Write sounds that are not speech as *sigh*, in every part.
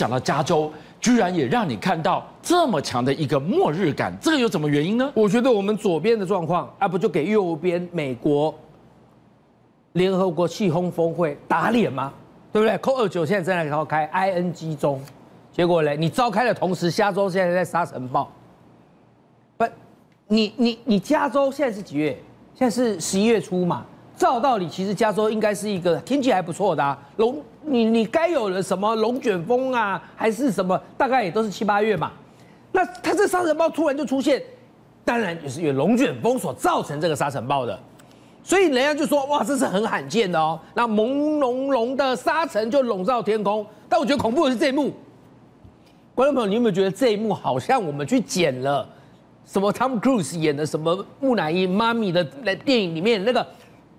想到加州居然也让你看到这么强的一个末日感，这个有什么原因呢？我觉得我们左边的状况啊，不就给右边美国联合国气候峰会打脸吗？对不对扣二九现在正在召开 ING 中，结果嘞，你召开的同时，加州现在在沙尘暴。不，你你你加州现在是几月？现在是十一月初嘛。照道理，其实加州应该是一个天气还不错的啊。龙，你你该有的什么龙卷风啊，还是什么，大概也都是七八月嘛。那它这沙尘暴突然就出现，当然也是有龙卷风所造成这个沙尘暴的。所以人家就说，哇，这是很罕见的哦。那朦胧胧的沙尘就笼罩天空。但我觉得恐怖的是这一幕。观众朋友，你有没有觉得这一幕好像我们去剪了什么 Tom Cruise 演的什么木乃伊妈咪的那电影里面那个？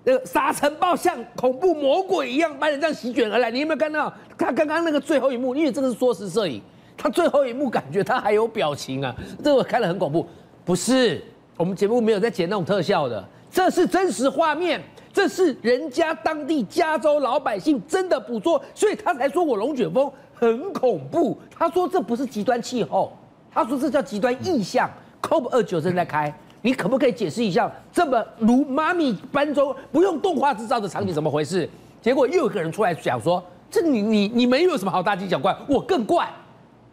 那个沙尘暴像恐怖魔鬼一样把你这样席卷而来，你有没有看到他刚刚那个最后一幕？因为这个是缩时摄影，他最后一幕感觉他还有表情啊，这个看得很恐怖。不是，我们节目没有在剪那种特效的，这是真实画面，这是人家当地加州老百姓真的捕捉，所以他才说我龙卷风很恐怖。他说这不是极端气候，他说这叫极端异象。COP 二九正在开。你可不可以解释一下，这么如妈咪搬粥不用动画制造的场景怎么回事？结果又有个人出来讲说，这你你你们有什么好大惊小怪？我更怪，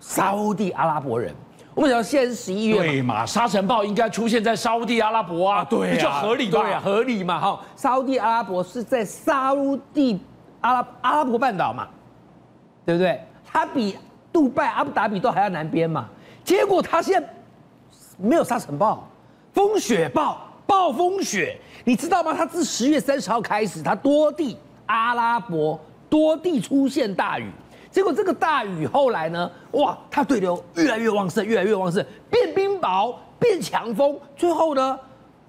沙地阿拉伯人。我们讲现在是十一月，对嘛？沙尘暴应该出现在沙地阿拉伯啊，对，比较合理吧？对啊，合理嘛？哈，沙地阿拉伯是在沙地阿拉阿拉伯半岛嘛，对不对？它比杜拜、阿布达比都还要南边嘛。结果它现在没有沙尘暴。风雪暴暴风雪，你知道吗？它自十月三十号开始，它多地阿拉伯多地出现大雨，结果这个大雨后来呢，哇，它对流越来越旺盛，越来越旺盛，变冰雹，变强风，最后呢，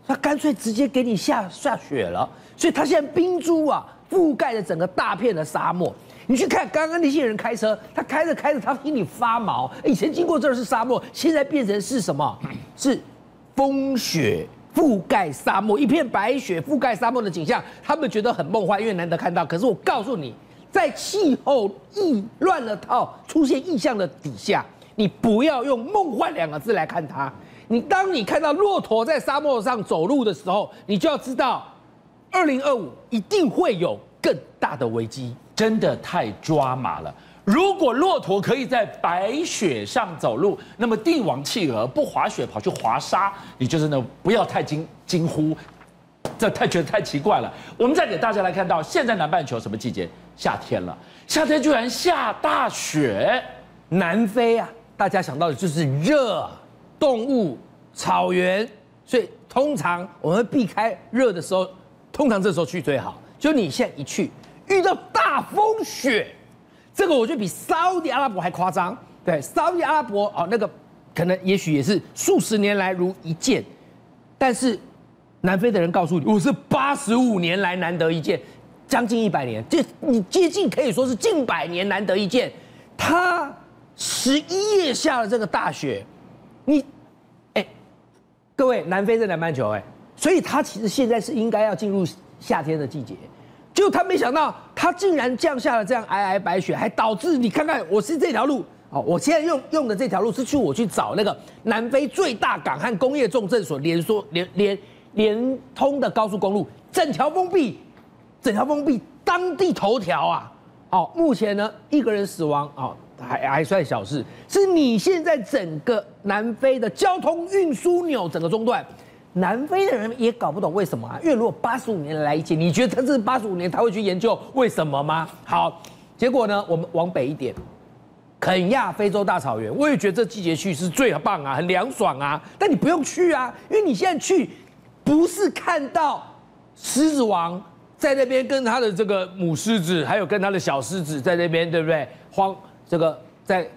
它干脆直接给你下下雪了。所以它现在冰珠啊，覆盖了整个大片的沙漠。你去看刚刚那些人开车，他开着开着，他心里发毛。以前经过这儿是沙漠，现在变成是什么？是。风雪覆盖沙漠，一片白雪覆盖沙漠的景象，他们觉得很梦幻，因为难得看到。可是我告诉你，在气候异乱了套、出现异象的底下，你不要用梦幻两个字来看它。你当你看到骆驼在沙漠上走路的时候，你就要知道，二零二五一定会有更大的危机，真的太抓马了。如果骆驼可以在白雪上走路，那么帝王企鹅不滑雪跑去滑沙，你就真的不要太惊惊呼，这太觉得太奇怪了。我们再给大家来看到，现在南半球什么季节？夏天了，夏天居然下大雪。南非啊，大家想到的就是热，动物草原，所以通常我们避开热的时候，通常这时候去最好。就你现在一去，遇到大风雪。这个我觉得比沙特阿拉伯还夸张，对，沙特阿拉伯哦，那个可能也许也是数十年来如一见，但是南非的人告诉你，我是八十五年来难得一见，将近一百年，这你接近可以说是近百年难得一见，他十一月下了这个大雪，你，哎，各位南非在南半球哎，所以他其实现在是应该要进入夏天的季节。就他没想到，他竟然降下了这样皑皑白雪，还导致你看看，我是这条路哦，我现在用用的这条路是去我去找那个南非最大港和工业重镇所连说连连连通的高速公路，整条封闭，整条封闭，当地头条啊！哦，目前呢一个人死亡啊，还还算小事，是你现在整个南非的交通运输纽整个中断。南非的人也搞不懂为什么啊？因为如果八十五年来一届，你觉得他这八十五年他会去研究为什么吗？好，结果呢，我们往北一点，肯亚非洲大草原，我也觉得这季节去是最棒啊，很凉爽啊。但你不用去啊，因为你现在去，不是看到狮子王在那边跟他的这个母狮子，还有跟他的小狮子在那边，对不对？荒这个在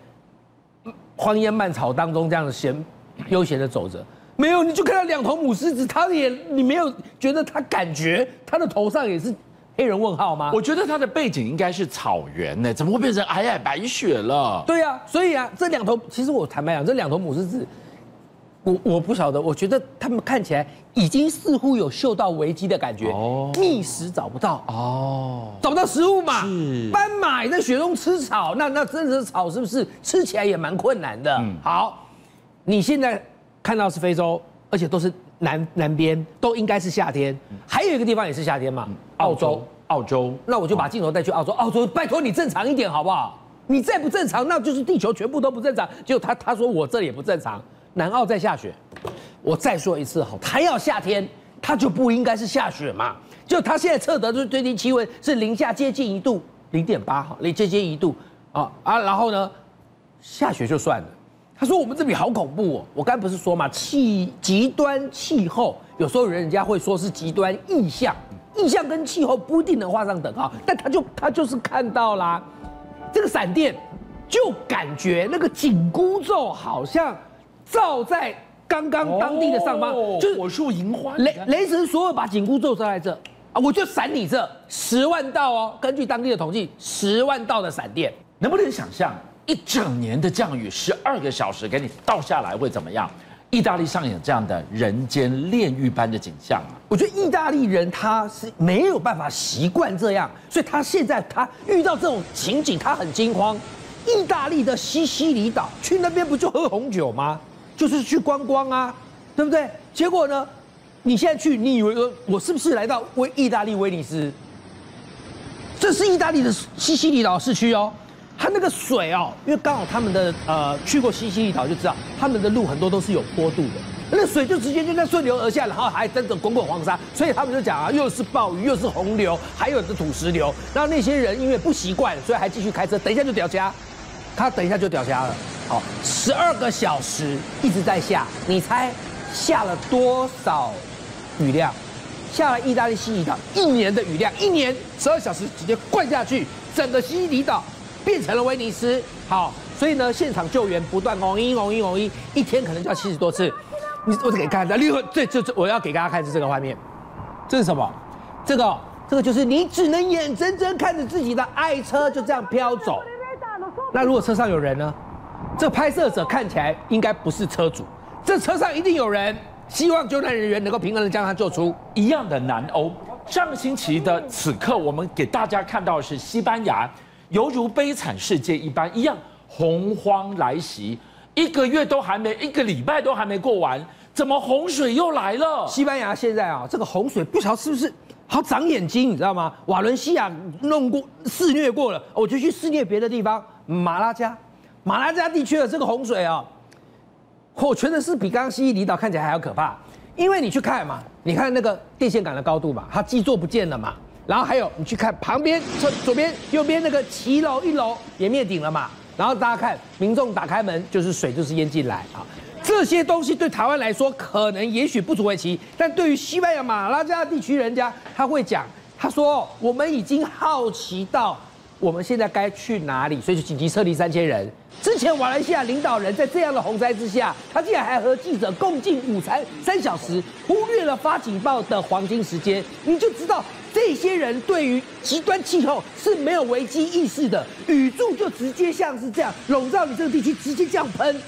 荒烟蔓草当中这样闲悠闲的走着。没有，你就看到两头母狮子，它也你没有觉得它感觉它的头上也是黑人问号吗？我觉得它的背景应该是草原呢，怎么会变成皑皑白雪了？对呀，所以啊，这两头其实我坦白讲，这两头母狮子我我不晓得，我觉得他们看起来已经似乎有嗅到危机的感觉。哦，觅食找不到哦，找不到食物嘛。是，斑马也在雪中吃草，那那真的是草是不是吃起来也蛮困难的？嗯，好，你现在看到是非洲，而且都是南南边，都应该是夏天。还有一个地方也是夏天嘛，澳洲，澳洲。那我就把镜头带去澳洲，澳洲拜托你正常一点好不好？你再不正常，那就是地球全部都不正常。就他他说我这里也不正常。南澳在下雪，我再说一次哈，他要夏天，他就不应该是下雪嘛。就他现在测得的最低气温是零下接近一度，零点八哈，零接近一度啊啊，然后呢，下雪就算了。他说我们这里好恐怖哦，我刚不是说嘛，气极端气候，有时候人家会说是极端意象，意象跟气候不一定能画上等号，但他就他就是看到啦，这个闪电，就感觉那个紧箍咒好像。照在刚刚当地的上方，就是火树银花。雷雷神所有把紧箍咒照在这啊，我就闪你这十万道哦。根据当地的统计，十万道的闪电，能不能想象一整年的降雨，十二个小时给你倒下来会怎么样？意大利上演这样的人间炼狱般的景象啊！我觉得意大利人他是没有办法习惯这样，所以他现在他遇到这种情景，他很惊慌。意大利的西西里岛，去那边不就喝红酒吗？就是去观光啊，对不对？结果呢，你现在去，你以为我是不是来到威意大利威尼斯？这是意大利的西西里岛市区哦，它那个水哦，因为刚好他们的呃去过西西里岛就知道，他们的路很多都是有坡度的，那水就直接就在顺流而下，然后还跟着滚滚黄沙，所以他们就讲啊，又是暴雨，又是洪流，还有的土石流，然后那些人因为不习惯，所以还继续开车，等一下就掉家，他等一下就掉家了。好，十二个小时一直在下，你猜下了多少雨量？下了意大利西西里岛一年的雨量，一年十二小时直接灌下去，整个西西里岛变成了威尼斯。好，所以呢，现场救援不断，嗡一嗡一嗡一，一天可能就要七十多次。你我给看，另外这这这，我要给大家看是这个画面，这是什么？这个这个就是你只能眼睁睁看着自己的爱车就这样飘走。那如果车上有人呢？这拍摄者看起来应该不是车主，这车上一定有人。希望救难人员能够平安的将他救出。一样的南欧，上个星期的此刻，我们给大家看到的是西班牙，犹如悲惨世界一般，一样洪荒来袭，一个月都还没，一个礼拜都还没过完，怎么洪水又来了？西班牙现在啊，这个洪水不晓得是不是好长眼睛，你知道吗？瓦伦西亚弄过肆虐过了，我就去肆虐别的地方，马拉加。马拉加地区的这个洪水啊，我觉得是比刚刚西西里岛看起来还要可怕，因为你去看嘛，你看那个电线杆的高度嘛，它基座不见了嘛，然后还有你去看旁边左左边右边那个骑楼一楼也灭顶了嘛，然后大家看民众打开门就是水就是淹进来啊，这些东西对台湾来说可能也许不足为奇，但对于西班牙马拉加地区人家他会讲，他说我们已经好奇到。我们现在该去哪里？所以就紧急撤离三千人。之前马来西亚领导人在这样的洪灾之下，他竟然还和记者共进午餐三小时，忽略了发警报的黄金时间。你就知道这些人对于极端气候是没有危机意识的，雨柱就直接像是这样笼罩你这个地区，直接这样喷。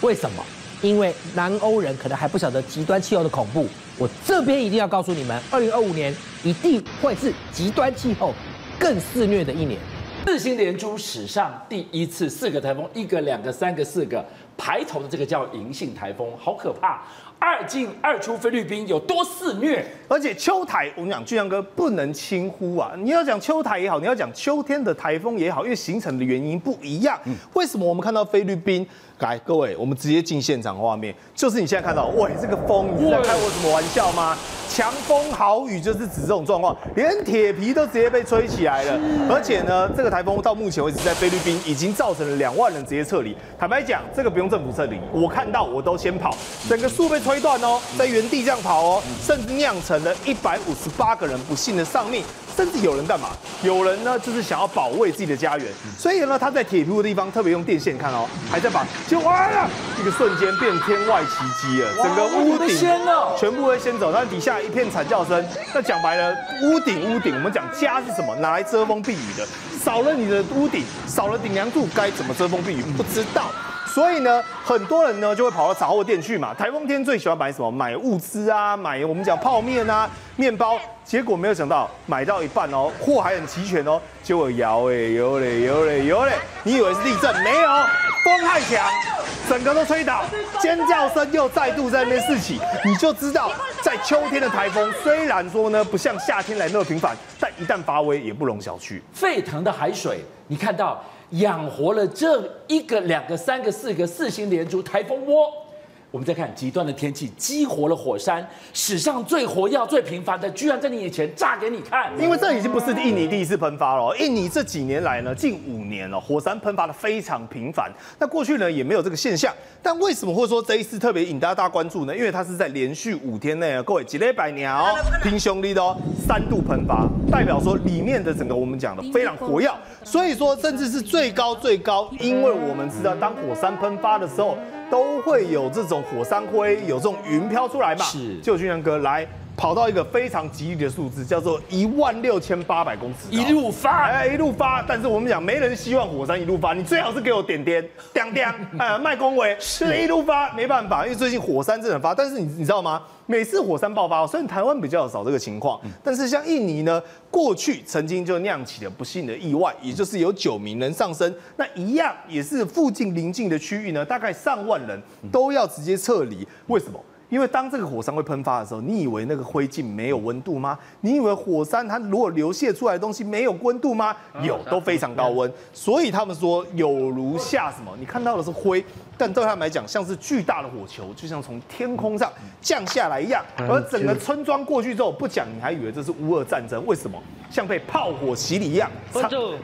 为什么？因为南欧人可能还不晓得极端气候的恐怖。我这边一定要告诉你们，二零二五年一定会是极端气候。更肆虐的一年，四星连珠史上第一次四个台风，一个、两个、三个、四个排头的这个叫银杏台风，好可怕！二进二出菲律宾有多肆虐？而且秋台，我们讲俊阳哥不能轻忽啊！你要讲秋台也好，你要讲秋天的台风也好，因为形成的原因不一样。为什么我们看到菲律宾？来，各位，我们直接进现场画面，就是你现在看到，喂，这个风，你在开我什么玩笑吗？强风豪雨就是指这种状况，连铁皮都直接被吹起来了。而且呢，这个台风到目前为止在菲律宾已经造成了两万人直接撤离。坦白讲，这个不用政府撤离，我看到我都先跑，整个树被吹断哦，在原地这样跑哦，甚至酿成了一百五十八个人不幸的丧命。甚至有人干嘛？有人呢，就是想要保卫自己的家园，所以呢，他在铁皮的地方特别用电线，看哦，还在把，就完了，一个瞬间变天外奇迹了，整个屋顶全部会先走，但底下一片惨叫声。那讲白了，屋顶屋顶，我们讲家是什么？拿来遮风避雨的，少了你的屋顶，少了顶梁柱，该怎么遮风避雨？不知道。所以呢，很多人呢就会跑到杂货店去嘛。台风天最喜欢买什么？买物资啊，买我们讲泡面啊、面包。结果没有想到买到一半哦，货还很齐全哦，结果摇哎摇嘞摇嘞摇嘞，你以为是地震？没有，风太强，整个都吹倒，尖叫声又再度在那边四起，你就知道在秋天的台风，虽然说呢不像夏天来那么频繁，但一旦发威也不容小觑。沸腾的海水，你看到养活了这一个、两个、三个、四个四星连珠台风窝。我们再看极端的天气，激活了火山，史上最活跃、最频繁的，居然在你眼前炸给你看。因为这已经不是印尼第一次喷发了，印尼这几年来呢，近五年了，火山喷发的非常频繁。那过去呢也没有这个现象，但为什么会说这一次特别引大家关注呢？因为它是在连续五天内啊，各位几类百鸟拼兄弟的哦，三度喷发，代表说里面的整个我们讲的非常活跃，所以说甚至是最高最高，因为我们知道当火山喷发的时候。都会有这种火山灰，有这种云飘出来嘛？是，就军扬哥来跑到一个非常吉利的数字，叫做一万六千八百公尺，一路发，哎，一路发。但是我们讲，没人希望火山一路发，你最好是给我点点，*laughs* 点点，哎，卖恭维，是一路发，没办法，因为最近火山真的发。但是你你知道吗？每次火山爆发，虽然台湾比较少这个情况，但是像印尼呢，过去曾经就酿起了不幸的意外，也就是有九名人丧生。那一样也是附近邻近的区域呢，大概上万人都要直接撤离。为什么？因为当这个火山会喷发的时候，你以为那个灰烬没有温度吗？你以为火山它如果流泻出来的东西没有温度吗？有，都非常高温。所以他们说有如下什么？你看到的是灰。但对他们来讲，像是巨大的火球，就像从天空上降下来一样。而整个村庄过去之后，不讲你还以为这是乌俄战争？为什么？像被炮火洗礼一样，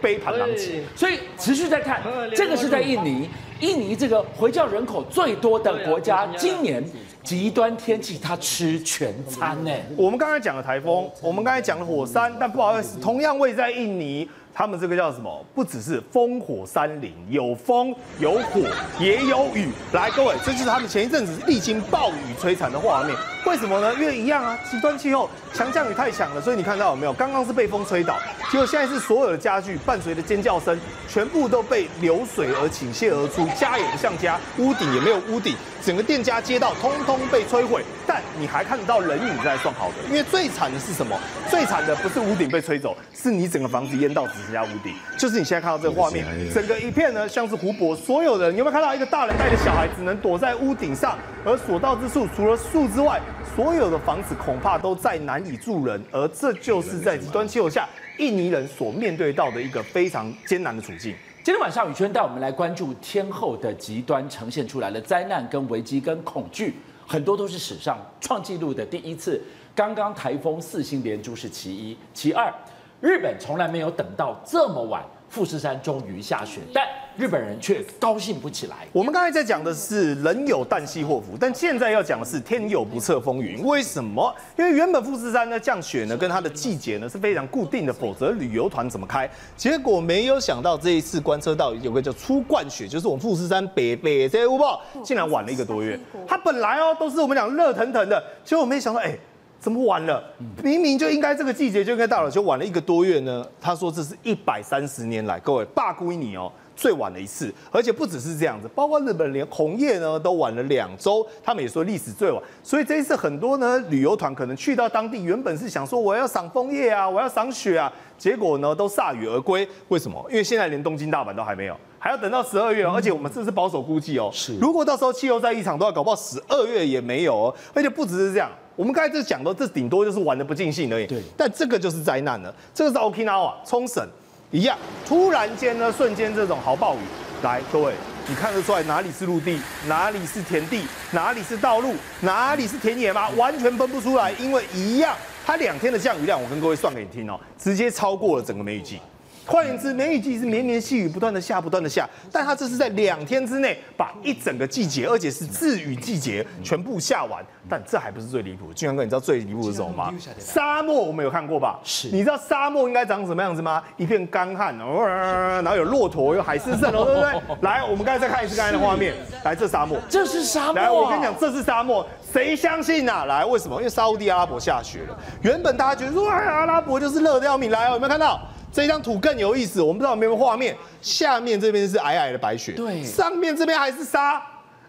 杯盘狼藉。所以持续在看，这个是在印尼，印尼这个回教人口最多的国家，今年极端天气它吃全餐呢。我们刚才讲了台风，我们刚才讲了火山，但不好意思，同样位在印尼。他们这个叫什么？不只是烽火山林，有风有火也有雨。来，各位，这就是他们前一阵子历经暴雨摧残的画面。为什么呢？因为一样啊，极端气候，强降雨太强了，所以你看到有没有？刚刚是被风吹倒，结果现在是所有的家具伴随着尖叫声，全部都被流水而倾泻而出，家也不像家，屋顶也没有屋顶，整个店家街道通通被摧毁。但你还看得到人影在算好的，因为最惨的是什么？最惨的不是屋顶被吹走，是你整个房子淹到只剩下屋顶。就是你现在看到这个画面，整个一片呢像是湖泊，所有人有没有看到一个大人带着小孩只能躲在屋顶上，而所到之处除了树之外。所有的房子恐怕都再难以住人，而这就是在极端气候下，印尼人所面对到的一个非常艰难的处境。今天晚上宇轩带我们来关注天后的极端呈现出来的灾难、跟危机、跟恐惧，很多都是史上创纪录的第一次。刚刚台风四星连珠是其一，其二，日本从来没有等到这么晚。富士山终于下雪，但日本人却高兴不起来。我们刚才在讲的是人有旦夕祸福，但现在要讲的是天有不测风云。为什么？因为原本富士山呢降雪呢，跟它的季节呢是非常固定的，否则旅游团怎么开？结果没有想到这一次观测到有个叫初冠雪，就是我们富士山北北这乌报，竟然晚了一个多月。它本来哦都是我们讲热腾腾的，结果没想到哎。怎么晚了？明明就应该这个季节就应该到了，就晚了一个多月呢？他说这是一百三十年来，各位霸归你哦，最晚的一次，而且不只是这样子，包括日本连红叶呢都晚了两周，他们也说历史最晚。所以这一次很多呢旅游团可能去到当地，原本是想说我要赏枫叶啊，我要赏雪啊，结果呢都铩羽而归。为什么？因为现在连东京、大阪都还没有，还要等到十二月，而且我们这是保守估计哦，是如果到时候气候再异常，都要搞不好十二月也没有哦，而且不只是这样。我们刚才就讲到，这顶多就是玩的不尽兴而已。对，但这个就是灾难了。这个是 Okinawa 冲绳一样，突然间呢，瞬间这种豪暴雨来，各位，你看得出来哪里是陆地，哪里是田地，哪里是道路，哪里是田野吗？完全分不出来，因为一样，它两天的降雨量，我跟各位算给你听哦，直接超过了整个梅雨季。换言之，梅雨季是绵绵细雨不断的下，不断的下，但它这是在两天之内把一整个季节，而且是自雨季节全部下完。但这还不是最离谱，俊阳哥，你知道最离谱是什么吗？沙漠我们有看过吧？是。你知道沙漠应该长什么样子吗？一片干旱，然后有骆驼，有海市蜃楼，*laughs* 对不对？来，我们刚才再看一次刚才的画面。来，这沙漠，这是沙漠。来，我跟你讲，这是沙漠，谁相信啊？来，为什么？因为沙地阿拉伯下雪了。原本大家觉得说，哎，阿拉伯就是热的要命。来，有没有看到？这张图更有意思，我们不知道有没有画面，下面这边是皑皑的白雪，对上面这边还是沙，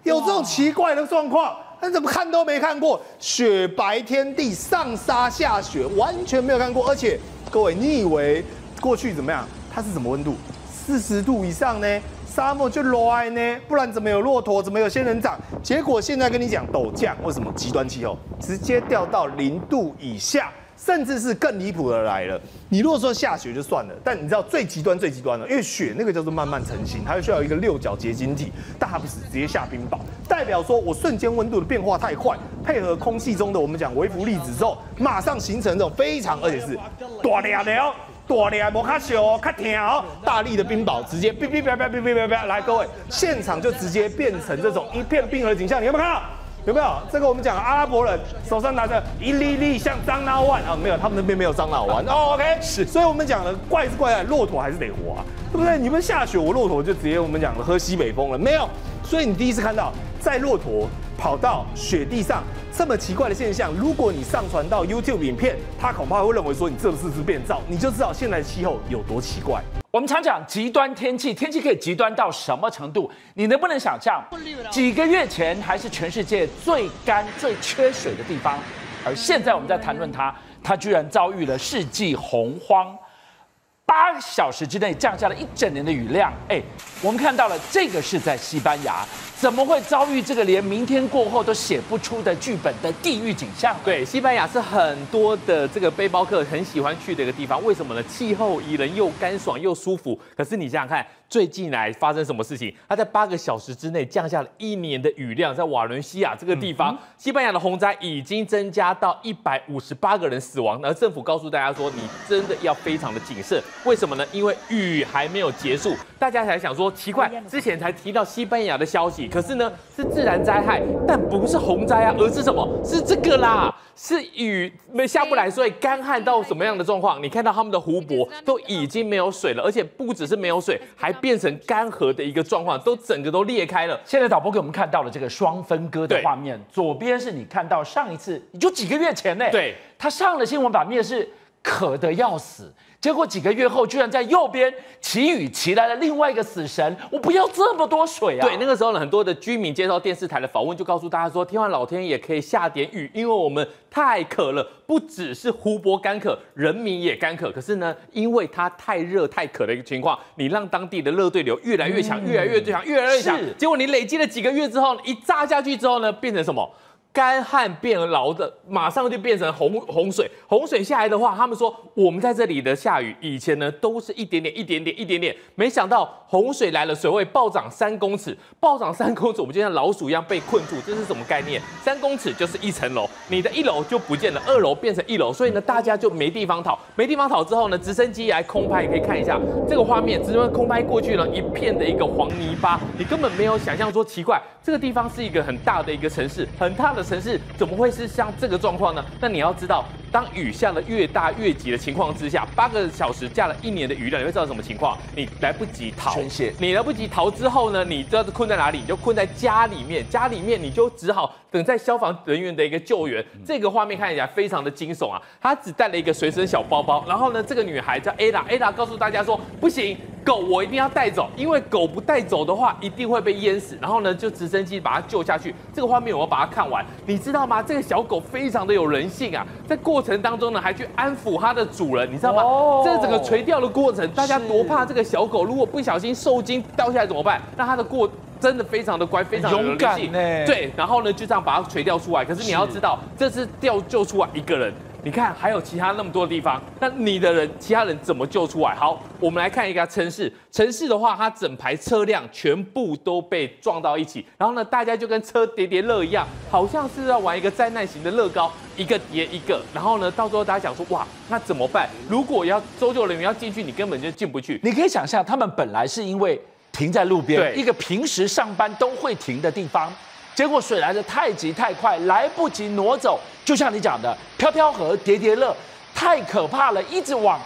有这种奇怪的状况。那怎么看都没看过，雪白天地，上沙下雪，完全没有看过。而且各位，你以为过去怎么样？它是什么温度？四十度以上呢？沙漠就热呢？不然怎么有骆驼？怎么有仙人掌？结果现在跟你讲陡降，为什么？极端气候直接掉到零度以下。甚至是更离谱的来了。你如果说下雪就算了，但你知道最极端最极端的，因为雪那个叫做慢慢成型，它需要一个六角结晶体，但它不是直接下冰雹，代表说我瞬间温度的变化太快，配合空气中的我们讲微浮粒子之后，马上形成这种非常而且是大量的哦，大量摩卡小，卡疼哦，大力的冰雹直接哔哔哔哔哔哔哔，来各位，现场就直接变成这种一片冰河景象，你有没有看到？有没有这个？我们讲阿拉伯人手上拿着一粒粒像樟脑丸啊，没有，他们那边没有樟脑丸。*laughs* 哦，OK，是，所以我们讲了怪是怪在骆驼还是得活啊，对不对？你们下雪，我骆驼就直接我们讲了喝西北风了，没有。所以你第一次看到在骆驼跑到雪地上这么奇怪的现象，如果你上传到 YouTube 影片，他恐怕会认为说你这是是变造，你就知道现在的气候有多奇怪。我们常讲极端天气，天气可以极端到什么程度？你能不能想象，几个月前还是全世界最干、最缺水的地方，而现在我们在谈论它，它居然遭遇了世纪洪荒，八个小时之内降下了一整年的雨量。哎，我们看到了这个是在西班牙。怎么会遭遇这个连明天过后都写不出的剧本的地狱景象？对，西班牙是很多的这个背包客很喜欢去的一个地方。为什么呢？气候宜人，又干爽又舒服。可是你想想看，最近来发生什么事情？它在八个小时之内降下了一年的雨量，在瓦伦西亚这个地方，西班牙的洪灾已经增加到一百五十八个人死亡。而政府告诉大家说，你真的要非常的谨慎。为什么呢？因为雨还没有结束，大家才想说奇怪，之前才提到西班牙的消息。可是呢，是自然灾害，但不是洪灾啊，而是什么？是这个啦，是雨没下不来，所以干旱到什么样的状况？你看到他们的湖泊都已经没有水了，而且不只是没有水，还变成干涸的一个状况，都整个都裂开了。现在导播给我们看到了这个双分割的画面，左边是你看到上一次就几个月前呢，对，他上了新闻版面是渴得要死。结果几个月后，居然在右边祈雨祈来了另外一个死神，我不要这么多水啊！对，那个时候呢，很多的居民接受电视台的访问，就告诉大家说，天外老天也可以下点雨，因为我们太渴了，不只是湖泊干渴，人民也干渴。可是呢，因为它太热太渴的一个情况，你让当地的热对流越来越强，越来越强，越来越强，结果你累积了几个月之后，一炸下去之后呢，变成什么？干旱变涝的，马上就变成洪洪水。洪水下来的话，他们说我们在这里的下雨，以前呢都是一点点、一点点、一点点，没想到洪水来了，水位暴涨三公尺，暴涨三公尺，我们就像老鼠一样被困住，这是什么概念？三公尺就是一层楼，你的一楼就不见了，二楼变成一楼，所以呢大家就没地方逃，没地方逃之后呢，直升机来空拍，可以看一下这个画面，直升机空拍过去了一片的一个黄泥巴，你根本没有想象说奇怪，这个地方是一个很大的一个城市，很大的。城市怎么会是像这个状况呢？那你要知道，当雨下的越大越急的情况之下，八个小时下了一年的雨量，你会知道什么情况？你来不及逃，你来不及逃之后呢？你知道困在哪里？你就困在家里面，家里面你就只好等在消防人员的一个救援。这个画面看起来非常的惊悚啊！他只带了一个随身小包包，然后呢，这个女孩叫 Ada，Ada 告诉大家说，不行，狗我一定要带走，因为狗不带走的话，一定会被淹死。然后呢，就直升机把它救下去。这个画面我要把它看完。你知道吗？这个小狗非常的有人性啊，在过程当中呢，还去安抚它的主人，你知道吗？哦这整个垂钓的过程，大家多怕这个小狗，如果不小心受惊掉下来怎么办？那它的过真的非常的乖，非常勇敢呢。对，然后呢就这样把它垂钓出来。可是你要知道，这是钓救出来一个人。你看，还有其他那么多地方，那你的人，其他人怎么救出来？好，我们来看一个城市。城市的话，它整排车辆全部都被撞到一起，然后呢，大家就跟车叠叠乐一样，好像是要玩一个灾难型的乐高，一个叠一个。然后呢，到时候大家讲说，哇，那怎么办？如果要搜救人员要进去，你根本就进不去。你可以想象，他们本来是因为停在路边，一个平时上班都会停的地方。结果水来的太急太快，来不及挪走，就像你讲的，飘飘河、叠叠乐，太可怕了，一直往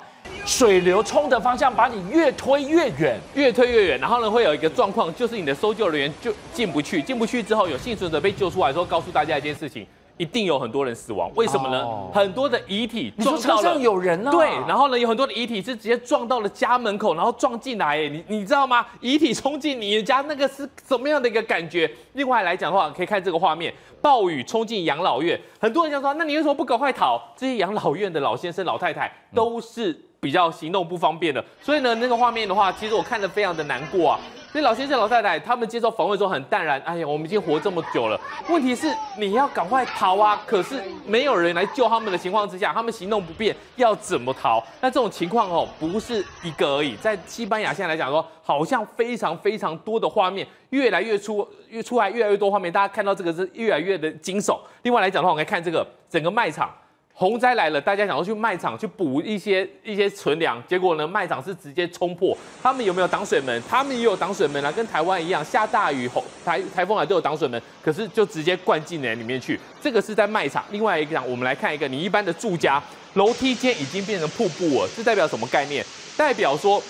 水流冲的方向把你越推越远，越推越远。然后呢，会有一个状况，就是你的搜救人员就进不去，进不去之后，有幸存者被救出来之后，告诉大家一件事情。一定有很多人死亡。为什么呢？哦很多的遗体你说撞到了车上有人啊？对，然后呢，有很多的遗体是直接撞到了家门口，然后撞进来，哎，你你知道吗？遗体冲进你的家，那个是什么样的一个感觉？另外来讲的话，可以看这个画面，暴雨冲进养老院，很多人想说，那你为什么不赶快逃？这些养老院的老先生、老太太都是比较行动不方便的，所以呢，那个画面的话，其实我看得非常的难过啊。所以老先生、老太太他们接受访问的时候很淡然，哎呀，我们已经活这么久了，问题是你要赶快逃啊！可是没有人来救他们的情况之下，他们行动不便，要怎么逃？那这种情况哦，不是一个而已，在西班牙现在来讲说，好像非常非常多的画面，越来越出越出来越来越多画面，大家看到这个是越来越的惊悚。另外来讲的话，我们来看这个整个卖场。洪灾来了，大家想要去卖场去补一些一些存粮，结果呢，卖场是直接冲破。他们有没有挡水门？他们也有挡水门啊，跟台湾一样，下大雨、洪台台风来都有挡水门，可是就直接灌进来里面去。这个是在卖场。另外一个讲，我们来看一个，你一般的住家楼梯间已经变成瀑布了，是代表什么概念？代表说。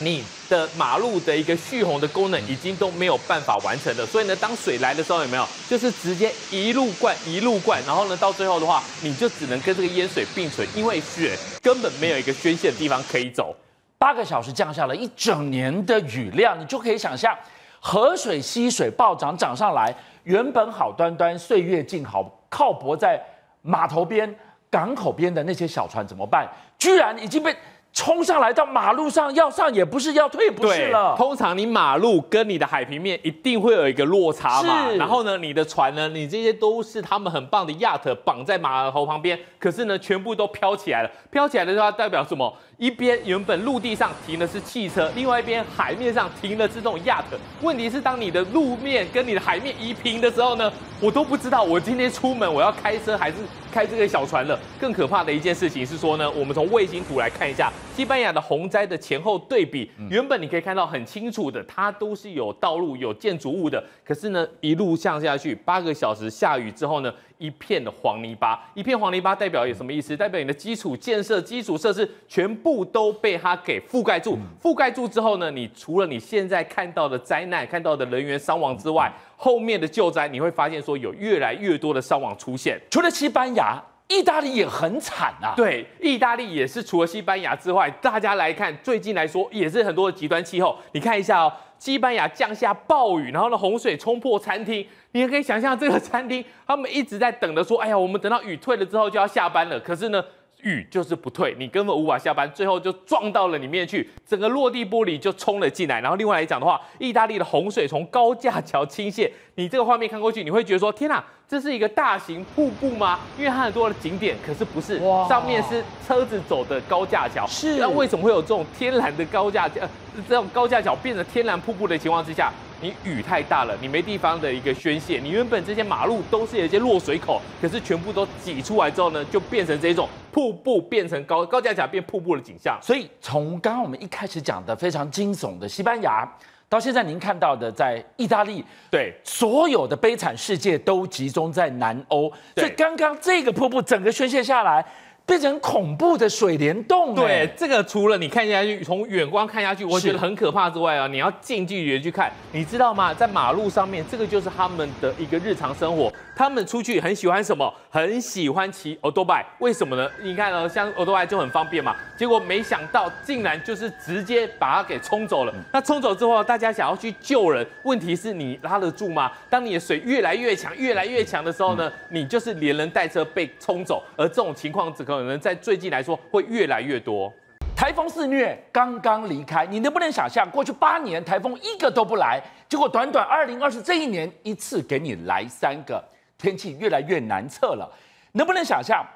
你的马路的一个蓄洪的功能已经都没有办法完成了，所以呢，当水来的时候有没有，就是直接一路灌一路灌，然后呢，到最后的话，你就只能跟这个淹水并存，因为雪根本没有一个宣泄的地方可以走。八个小时降下了一整年的雨量，你就可以想象，河水溪水暴涨涨上来，原本好端端岁月静好靠泊在码头边、港口边的那些小船怎么办？居然已经被冲上来到马路上，要上也不是，要退也不是了。通常你马路跟你的海平面一定会有一个落差嘛，然后呢，你的船呢，你这些都是他们很棒的 yacht 绑在码头旁边，可是呢，全部都飘起来了。飘起来的话代表什么？一边原本陆地上停的是汽车，另外一边海面上停的是这种 yacht。问题是，当你的路面跟你的海面移平的时候呢，我都不知道我今天出门我要开车还是开这个小船了。更可怕的一件事情是说呢，我们从卫星图来看一下西班牙的洪灾的前后对比，原本你可以看到很清楚的，它都是有道路、有建筑物的，可是呢，一路向下去，八个小时下雨之后呢，一片的黄泥巴，一片黄泥巴代表有什么意思？代表你的基础建设、基础设施全部都被它给覆盖住。覆盖住之后呢，你除了你现在看到的灾难、看到的人员伤亡之外，后面的救灾你会发现说有越来越多的伤亡出现。除了西班牙，意大利也很惨啊。对，意大利也是除了西班牙之外，大家来看，最近来说也是很多的极端气候。你看一下哦，西班牙降下暴雨，然后呢洪水冲破餐厅，你也可以想象这个餐厅他们一直在等着说，哎呀，我们等到雨退了之后就要下班了。可是呢。雨就是不退，你根本无法下班，最后就撞到了里面去，整个落地玻璃就冲了进来。然后另外来讲的话，意大利的洪水从高架桥倾泻，你这个画面看过去，你会觉得说，天哪，这是一个大型瀑布吗？因为它很多的景点，可是不是，上面是车子走的高架桥。是那为什么会有这种天然的高架呃这种高架桥变成天然瀑布的情况之下？你雨太大了，你没地方的一个宣泄。你原本这些马路都是有一些落水口，可是全部都挤出来之后呢，就变成这种瀑布，变成高高架桥变瀑布的景象。所以从刚刚我们一开始讲的非常惊悚的西班牙，到现在您看到的在意大利，对，所有的悲惨世界都集中在南欧。所以刚刚这个瀑布整个宣泄下来，变成恐怖的水帘洞。对哎，这个除了你看下去，从远光看下去，我觉得很可怕之外啊，你要近距离去看，你知道吗？在马路上面，这个就是他们的一个日常生活。他们出去很喜欢什么？很喜欢骑 o b i 为什么呢？你看呢，像欧多拜就很方便嘛。结果没想到，竟然就是直接把它给冲走了。那冲走之后，大家想要去救人，问题是你拉得住吗？当你的水越来越强、越来越强的时候呢，你就是连人带车被冲走，而这种情况只可能在最近来说会越来越多。台风肆虐刚刚离开，你能不能想象过去八年台风一个都不来，结果短短二零二四这一年一次给你来三个，天气越来越难测了。能不能想象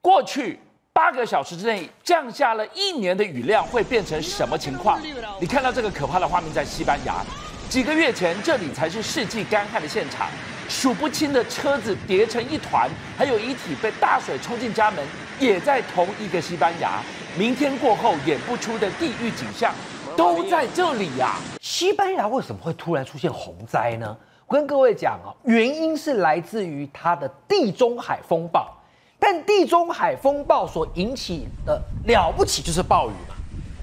过去八个小时之内降下了一年的雨量会变成什么情况？你看到这个可怕的画面在西班牙，几个月前这里才是世纪干旱的现场，数不清的车子叠成一团，还有遗体被大水冲进家门，也在同一个西班牙。明天过后演不出的地狱景象，都在这里呀、西班牙为什么会突然出现洪灾呢？我跟各位讲啊，原因是来自于它的地中海风暴。但地中海风暴所引起的了不起就是暴雨嘛，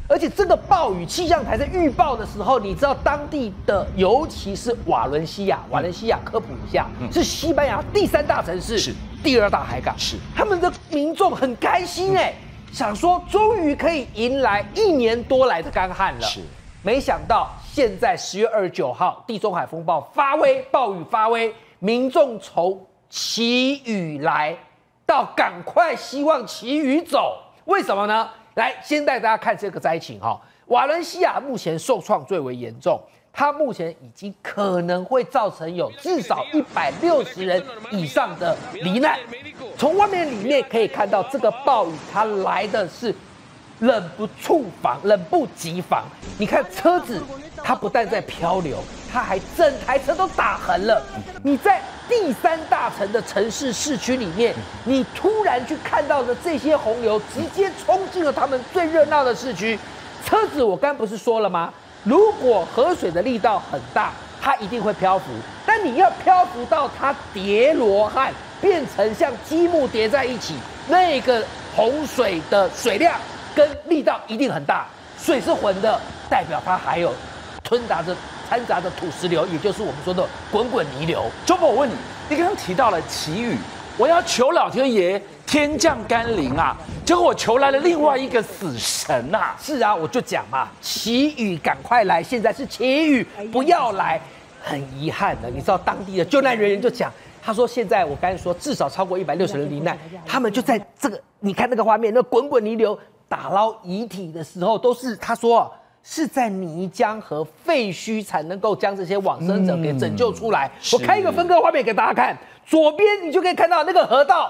而且这个暴雨气象台在预报的时候，你知道当地的，尤其是瓦伦西亚，瓦伦西亚科普一下，是西班牙第三大城市，是。第二大海港，是。他们的民众很开心哎，想说终于可以迎来一年多来的干旱了，是，没想到现在十月二十九号，地中海风暴发威，暴雨发威，民众从祈雨来到赶快希望其雨走，为什么呢？来，先带大家看这个灾情哈。瓦伦西亚目前受创最为严重，它目前已经可能会造成有至少一百六十人以上的罹难。从外面里面可以看到，这个暴雨它来的是冷不触防，冷不及防。你看车子，它不但在漂流，它还整台车都打横了。你在第三大城的城市市区里面，你突然去看到的这些洪流，直接冲进了他们最热闹的市区。车子我刚不是说了吗？如果河水的力道很大，它一定会漂浮。但你要漂浮到它叠罗汉，变成像积木叠在一起，那个洪水的水量跟力道一定很大。水是浑的，代表它还有吞杂着掺杂的土石流，也就是我们说的滚滚泥流。周博，我问你，你刚刚提到了祈雨，我要求老天爷天降甘霖啊，结果我求来了另外一个死神呐、是啊，我就讲嘛，祈雨赶快来，现在是祈雨，不要来。很遗憾的，你知道当地的救难人员就讲，他说现在我刚才说至少超过一百六十人罹难，他们就在这个，你看那个画面，那滚滚泥流打捞遗体的时候，都是他说啊是在泥浆和废墟才能够将这些往生者给拯救出来。我开一个分割画面给大家看，左边你就可以看到那个河道，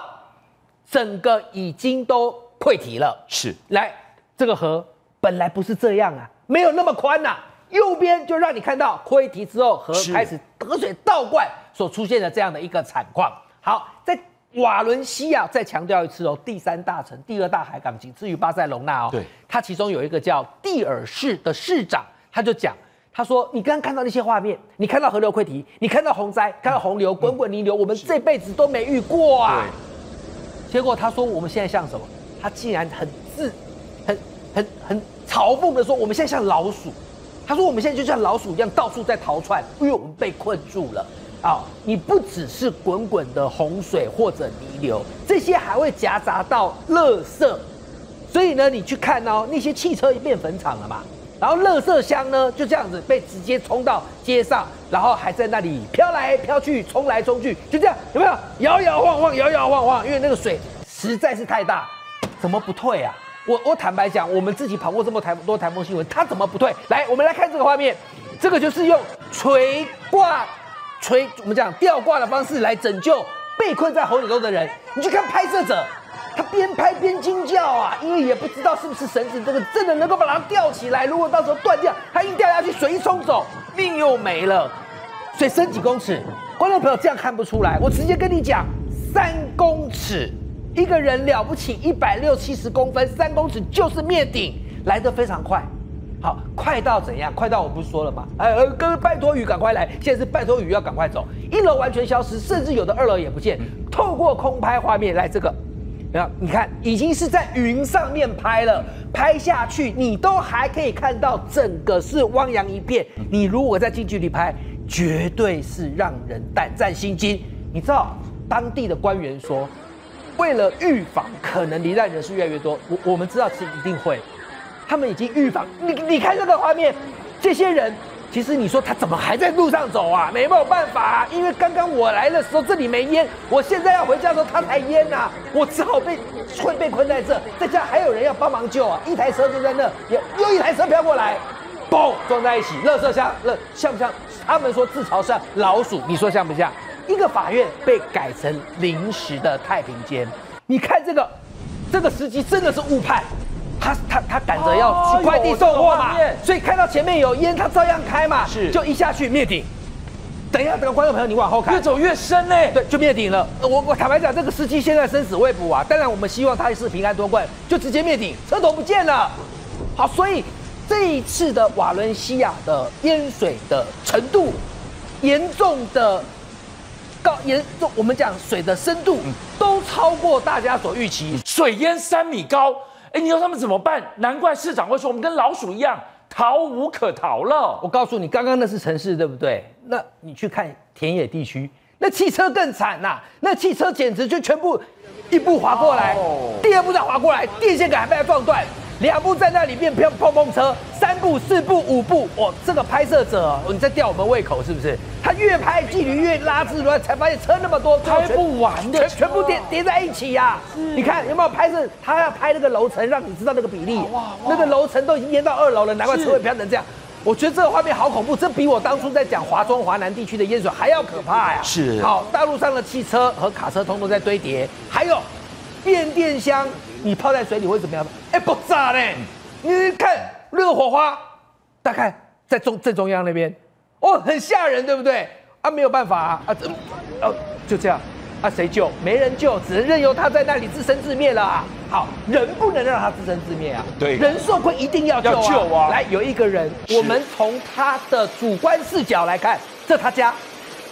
整个已经都溃堤了。是来，这个河本来不是这样啊，没有那么宽呐、右边就让你看到溃堤之后，河开始河水倒灌所出现的这样的一个惨况。好，在瓦伦西亚再强调一次哦，第三大城、第二大海港，仅次于巴塞隆纳哦。对，它其中有一个叫蒂尔市的市长，他就讲。他说：“你刚刚看到那些画面，你看到河流溃堤，你看到洪灾，看到洪流、滚滚泥流，我们这辈子都没遇过啊。”结果他说我们现在像什么？他竟然很自、很、很、很嘲讽的说我们现在像老鼠。他说我们现在就像老鼠一样到处在逃窜，因为我们被困住了。啊，你不只是滚滚的洪水或者泥流，这些还会夹杂到垃圾。所以呢，你去看哦，那些汽车变坟场了嘛，然后垃圾箱呢就这样子被直接冲到街上，然后还在那里飘来飘去，冲来冲去，就这样，有没有？摇摇晃晃，摇摇晃晃，因为那个水实在是太大，怎么不退啊？我我坦白讲，我们自己跑过这么台多台风新闻，它怎么不退？来，我们来看这个画面，这个就是用垂挂、垂我们讲吊挂的方式来拯救被困在洪水中的人。你去看拍摄者，他边拍边惊叫啊，因为也不知道是不是绳子这个真的能够把它吊起来。如果到时候断掉，他一掉下去，水一冲走，命又没了。水深几公尺？观众朋友这样看不出来，我直接跟你讲，三公尺，一个人了不起一百六七十公分，三公尺就是灭顶，来得非常快。好，快到怎样？快到我不是说了吗？哎，呃，跟拜托雨赶快来，现在是拜托雨要赶快走，一楼完全消失，甚至有的二楼也不见。透过空拍画面来这个，然后你看已经是在云上面拍了，拍下去你都还可以看到整个是汪洋一片。你如果在近距离拍，绝对是让人胆战心惊。你知道当地的官员说，为了预防可能罹难人数越来越多，我我们知道是一定会。他们已经预防。你你看这个画面，这些人其实你说他怎么还在路上走啊？没有办法、啊，因为刚刚我来的时候这里没烟，我现在要回家的时候他才淹呐、我只好被困被困在这，在家还有人要帮忙救啊，一台车就在那，又又一台车飘过来，嘣撞在一起，垃圾箱，乐像不像？他们说自嘲像老鼠，你说像不像？一个法院被改成临时的太平间，你看这个，这个司机真的是误判。他他他赶着要哦去快递送货嘛，所以看到前面有烟，他照样开嘛，是就一下去灭顶。等一下，这个观众朋友，你往后看越，走越深呢。对，就灭顶了。呃我我坦白讲，这个司机现在生死未卜啊。当然，我们希望他是平安夺冠，就直接灭顶，车头不见了。好，所以这一次的瓦伦西亚的淹水的程度，严重的高严重，我们讲水的深度都超过大家所预期。水淹三米高，你说他们怎么办？难怪市长会说我们跟老鼠一样，逃无可逃了。我告诉你，刚刚那是城市，对不对？那你去看田野地区，那汽车更惨呐、那汽车简直就全部一步滑过来，哦第二步再滑过来，电线杆还被它撞断，两步在那里面碰碰碰车，三步、四步、五步，哦，这个拍摄者哦，你在吊我们胃口是不是？他越拍距离越拉之乱，才发现车那么多，拍不完的全全部叠叠在一起呀、你看有没有拍摄？他要拍那个楼层，让你知道那个比例。哇那个楼层都已经淹到二楼了，难怪车会飘成这样。我觉得这个画面好恐怖，这比我当初在讲华中、华南地区的淹水还要可怕呀！是好，大路上的汽车和卡车通通在堆叠，还有变电箱，你泡在水里会怎么样？哎，爆炸嘞！你看那个火花，大概在中正中央那边，哦，很吓人，对不对？啊，没有办法啊，啊，就这样。啊，谁救？没人救，只能任由他在那里自生自灭了啊！好，人不能让他自生自灭啊！对人受困一定要救啊！救啊来，有一个人，我们从他的主观视角来看，这他家，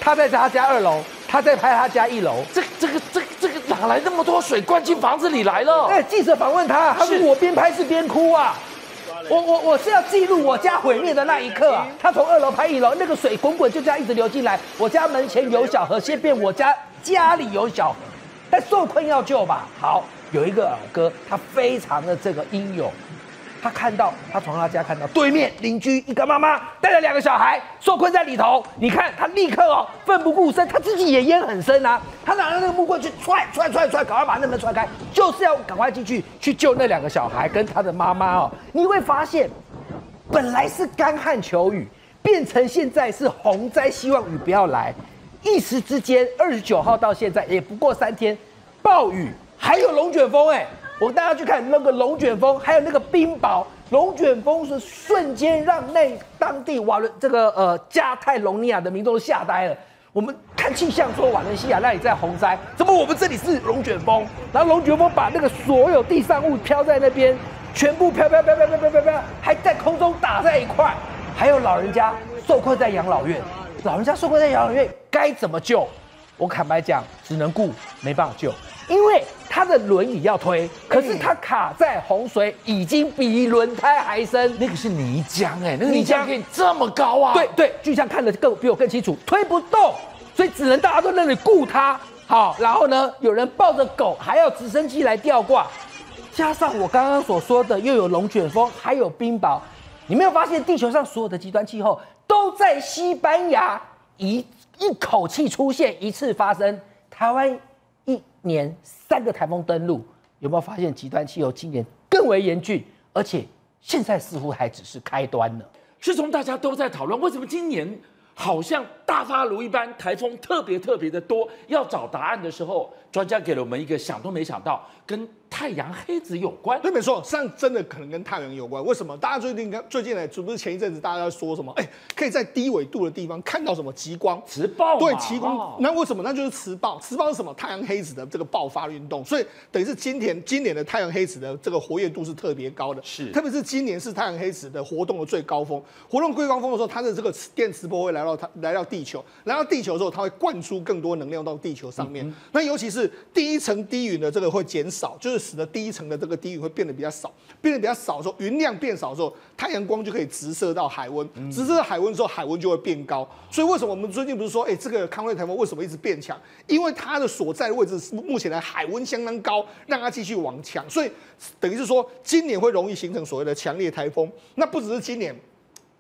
他在他家二楼，他在拍他家一楼。这这个这个这个哪来那么多水灌进房子里来了？哎，记者访问他，他说我边拍是边哭啊。我我我是要记录我家毁灭的那一刻啊！他从二楼拍一楼，那个水滚滚就这样一直流进来。我家门前有小河，现变我家家里有小河，但受困要救吧。好，有一个老哥，他非常的这个英勇，他看到他从他家看到对面邻居一个妈妈带着两个小孩受困在里头，你看他立刻哦奋不顾身，他自己也淹很深啊，他拿着那个木棍去踹踹踹踹，赶快把那门踹开，就是要赶快进去去救那两个小孩跟他的妈妈哦。你会发现，本来是干旱求雨，变成现在是洪灾，希望雨不要来。一时之间，二十九号到现在也不过三天，暴雨还有龙卷风哎、我带大家去看那个龙卷风，还有那个冰雹。龙卷风是瞬间让那当地瓦伦这个呃加泰隆尼亚的民众都吓呆了。我们看气象说瓦伦西亚那里在洪灾，怎么我们这里是龙卷风？然后龙卷风把那个所有地上物飘在那边，全部飘飘飘飘飘飘飘飘，还在空中打在一块。还有老人家受困在养老院，老人家受困在养老院该怎么救？我坦白讲，只能顾，没办法救，因为他的轮椅要推，可是他卡在洪水，已经比轮胎还深。那个是泥浆哎，那个泥泥浆浆可以这么高啊？对对，巨像看得更比我更清楚，推不动，所以只能大家都在那里顾他。好，然后呢，有人抱着狗，还要直升机来吊挂，加上我刚刚所说的，又有龙卷风，还有冰雹，你没有发现地球上所有的极端气候都在西班牙一一口气出现一次发生？台湾一年三个台风登陆，有没有发现极端气候今年更为严峻？而且现在似乎还只是开端呢。是从大家都在讨论，为什么今年好像大发炉一般，台风特别特别的多？要找答案的时候，专家给了我们一个想都没想到，跟太阳黑子有关。对，没错，实际上真的可能跟太阳有关。为什么？大家最近看最近呢，不是前一阵子大家在说什么？哎，可以在低纬度的地方看到什么极光？磁暴对，极光哦。那为什么？那就是磁暴。磁暴是什么？太阳黑子的这个爆发运动。所以等于是今天今年的太阳黑子的这个活跃度是特别高的。是特别是今年是太阳黑子的活动的最高峰。活动最高峰的时候，它的这个磁电磁波会来到它来到地球，来到地球之后，它会灌输更多能量到地球上面。那尤其是第一层低云的这个会减少，就是使得第一层的这个低云会变得比较少，变得比较少的时候，云量变少的时候，太阳光就可以直射到海温，直射到海温之后，海温就会变高。所以为什么我们最近不是说，哎，这个康瑞台风为什么一直变强？因为它的所在的位置是目前的海温相当高，让它继续往强，所以等于是说今年会容易形成所谓的强烈台风。那不只是今年。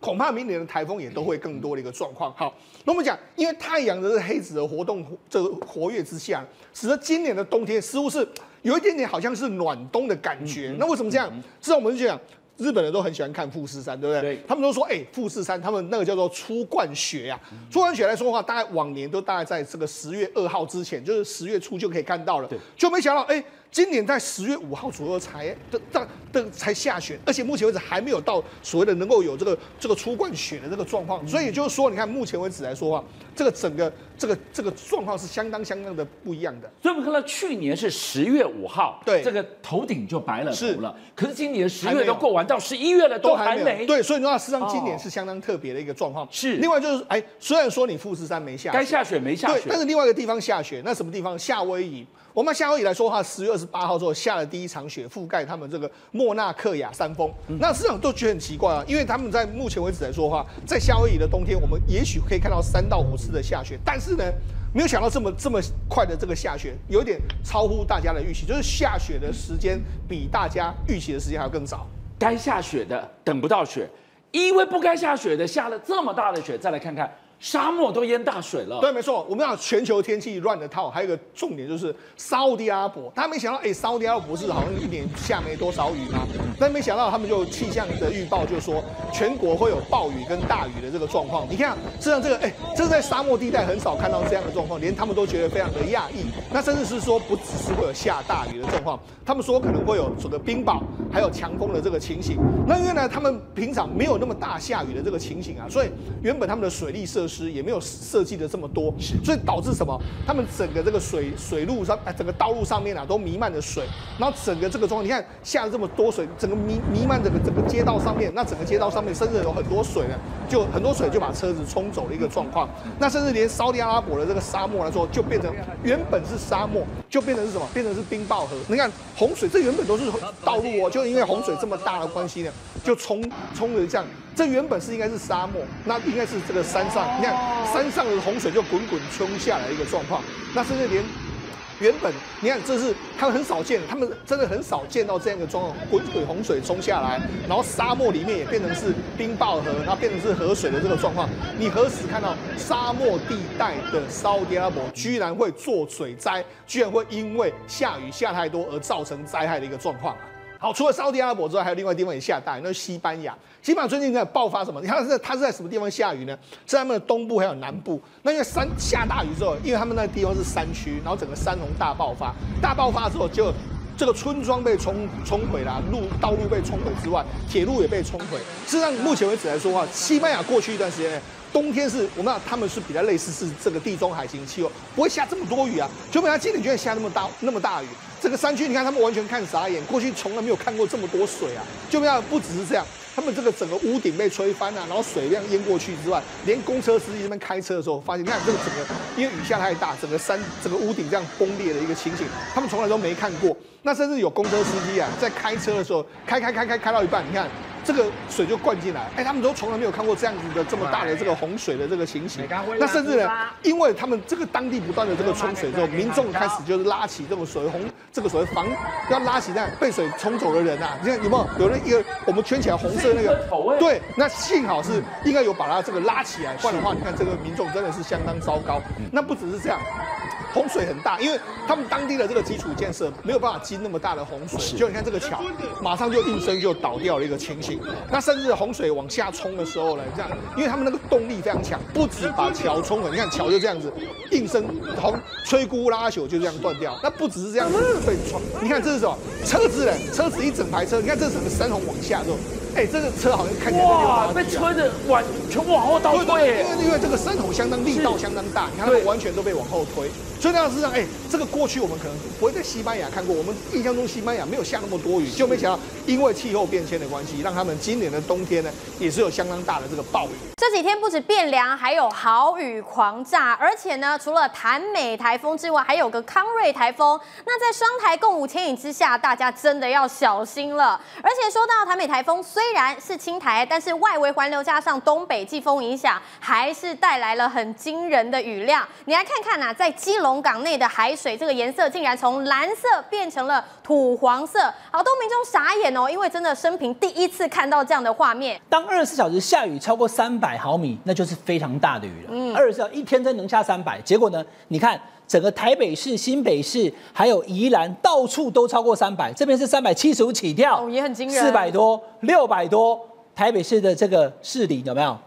恐怕明年的台风也都会更多的一个状况。好，那我们讲，因为太阳的这个黑子的活动这个活跃之下，使得今年的冬天似乎是有一点点好像是暖冬的感觉。那为什么这样？至少我们就讲。日本人都很喜欢看富士山，对不对？对他们都说，哎、富士山他们那个叫做初冠雪呀、初冠雪来说的话，大概往年都大概在这个十月二号之前，就是十月初就可以看到了。就没想到，哎、今年在十月五号左右才的的的才下雪，而且目前为止还没有到所谓的能够有这个这个出冠雪的这个状况。所以也就是说，你看目前为止来说的话，这个整个这个这个状况是相当相当的不一样的。所以我们看到去年是十月五号，对这个头顶就白了是头了。可是今年十月都过完，到十一月了都还没。有对，所以说事实上今年哦是相当特别的一个状况。是另外就是，哎，虽然说你富士山没下雪，该下雪没下对，雪但，是另外一个地方下雪，那什么地方？夏威夷。我们夏威夷来说的话，十月二十十八号之后下了第一场雪，覆盖他们这个莫纳克亚山峰。那市场都觉得很奇怪啊，因为他们在目前为止来说的话，在夏威夷的冬天，我们也许可以看到三到五次的下雪，但是呢，没有想到这么这么快的这个下雪，有点超乎大家的预期，就是下雪的时间比大家预期的时间还要更早。该下雪的等不到雪，因为不该下雪的下了这么大的雪，再来看看沙漠都淹大水了。对，没错，我们讲全球天气乱的套，还有一个重点就是沙烏地阿拉伯，大家没想到，哎，沙烏地阿拉伯是好像一年下没多少雨吗，但没想到他们就气象的预报就说全国会有暴雨跟大雨的这个状况。你看，实际上这个，哎，这在沙漠地带很少看到这样的状况，连他们都觉得非常的讶异。那甚至是说，不只是会有下大雨的状况，他们说可能会有这个冰雹，还有强风的这个情形。那因为呢，他们平常没有那么大下雨的这个情形啊，所以原本他们的水利设施也没有设计的这么多，是所以导致什么？他们整个这个水水路上，哎，整个道路上面啊都弥漫着水，然后整个这个状况，你看下了这么多水，整个弥弥漫整个整个街道上面，那整个街道上面甚至有很多水呢，就很多水就把车子冲走的一个状况。那甚至连沙特阿拉伯的这个沙漠来说，就变成原本是沙漠，就变成是什么？变成是冰雹河。你看洪水，这原本都是道路哦，就因为洪水这么大的关系呢，就冲冲的这样。这原本是应该是沙漠，那应该是这个山上，你看山上的洪水就滚滚冲下来一个状况。那甚至连原本你看这是他们很少见，他们真的很少见到这样一个状况，滚滚洪水冲下来，然后沙漠里面也变成是冰爆河，然后变成是河水的这个状况。你何时看到沙漠地带的沙特阿拉伯居然会做水灾，居然会因为下雨下太多而造成灾害的一个状况啊？好，除了沙特阿拉伯之外，还有另外地方也下大雨，那是西班牙。西班牙最近在爆发什么？你看是它是在什么地方下雨呢？是他们的东部还有南部。那因为山下大雨之后，因为他们那个地方是山区，然后整个山洪大爆发，大爆发之后就这个村庄被冲冲毁了，路道路被冲毁之外，铁路也被冲毁。事实上，目前为止来说的话，西班牙过去一段时间呢。冬天是我们他们是比较类似是这个地中海型气候，不会下这么多雨啊。就没想今年居然下那么大那么大雨，这个山区你看他们完全看傻眼，过去从来没有看过这么多水啊。就没想不只是这样，他们这个整个屋顶被吹翻啊，然后水量淹过去之外，连公车司机那边开车的时候，发现你看这个整个因为雨下太大，整个山整个屋顶这样崩裂的一个情形，他们从来都没看过。那甚至有公车司机啊，在开车的时候开开开开开到一半，你看。这个水就灌进来，哎，他们都从来没有看过这样子的这么大的这个洪水的这个情形。那甚至呢，因为他们这个当地不断的这个冲水之后，民众开始就是拉起这种所谓洪这个所谓防要拉起这样被水冲走的人啊，你看有没有有人一个我们圈起来红色那个？对，那幸好是应该有把它这个拉起来，不然的话，你看这个民众真的是相当糟糕。那不只是这样。洪水很大，因为他们当地的这个基础建设没有办法经那么大的洪水，就你看这个桥，马上就应声就倒掉了一个情形。那甚至洪水往下冲的时候呢，这样，因为他们那个动力非常强，不止把桥冲了，你看桥就这样子应声从摧枯拉朽就这样断掉。那不只是这样子被冲，你看这是什么？车子呢？车子一整排车，你看这是整个山洪往下之后。哎，这个车好像看起来哇，被吹的往全部往后倒退，因为因为这个山头相当力道相当大，你看它完全都被往后推。所以那事实上，哎，这个过去我们可能不会在西班牙看过，我们印象中西班牙没有下那么多雨，就没想到因为气候变迁的关系，让他们今年的冬天呢也是有相当大的这个暴雨。这几天不止变凉，还有豪雨狂炸，而且呢，除了潭美台风之外，还有个康瑞台风。那在双台共舞牵引之下，大家真的要小心了。而且说到潭美台风，虽然是青苔，但是外围环流加上东北季风影响，还是带来了很惊人的雨量。你来看看呐，在基隆港内的海水，这个颜色竟然从蓝色变成了土黄色，好多民众傻眼哦，因为真的生平第一次看到这样的画面。当二十四小时下雨超过三百毫米，那就是非常大的雨了。嗯，二十四小时一天真能下三百，结果呢？你看整个台北市、新北市还有宜兰，到处都超过三百，这边是三百七十五起跳，哦，也很惊人，四百多、六百多，台北市的这个市里有没有？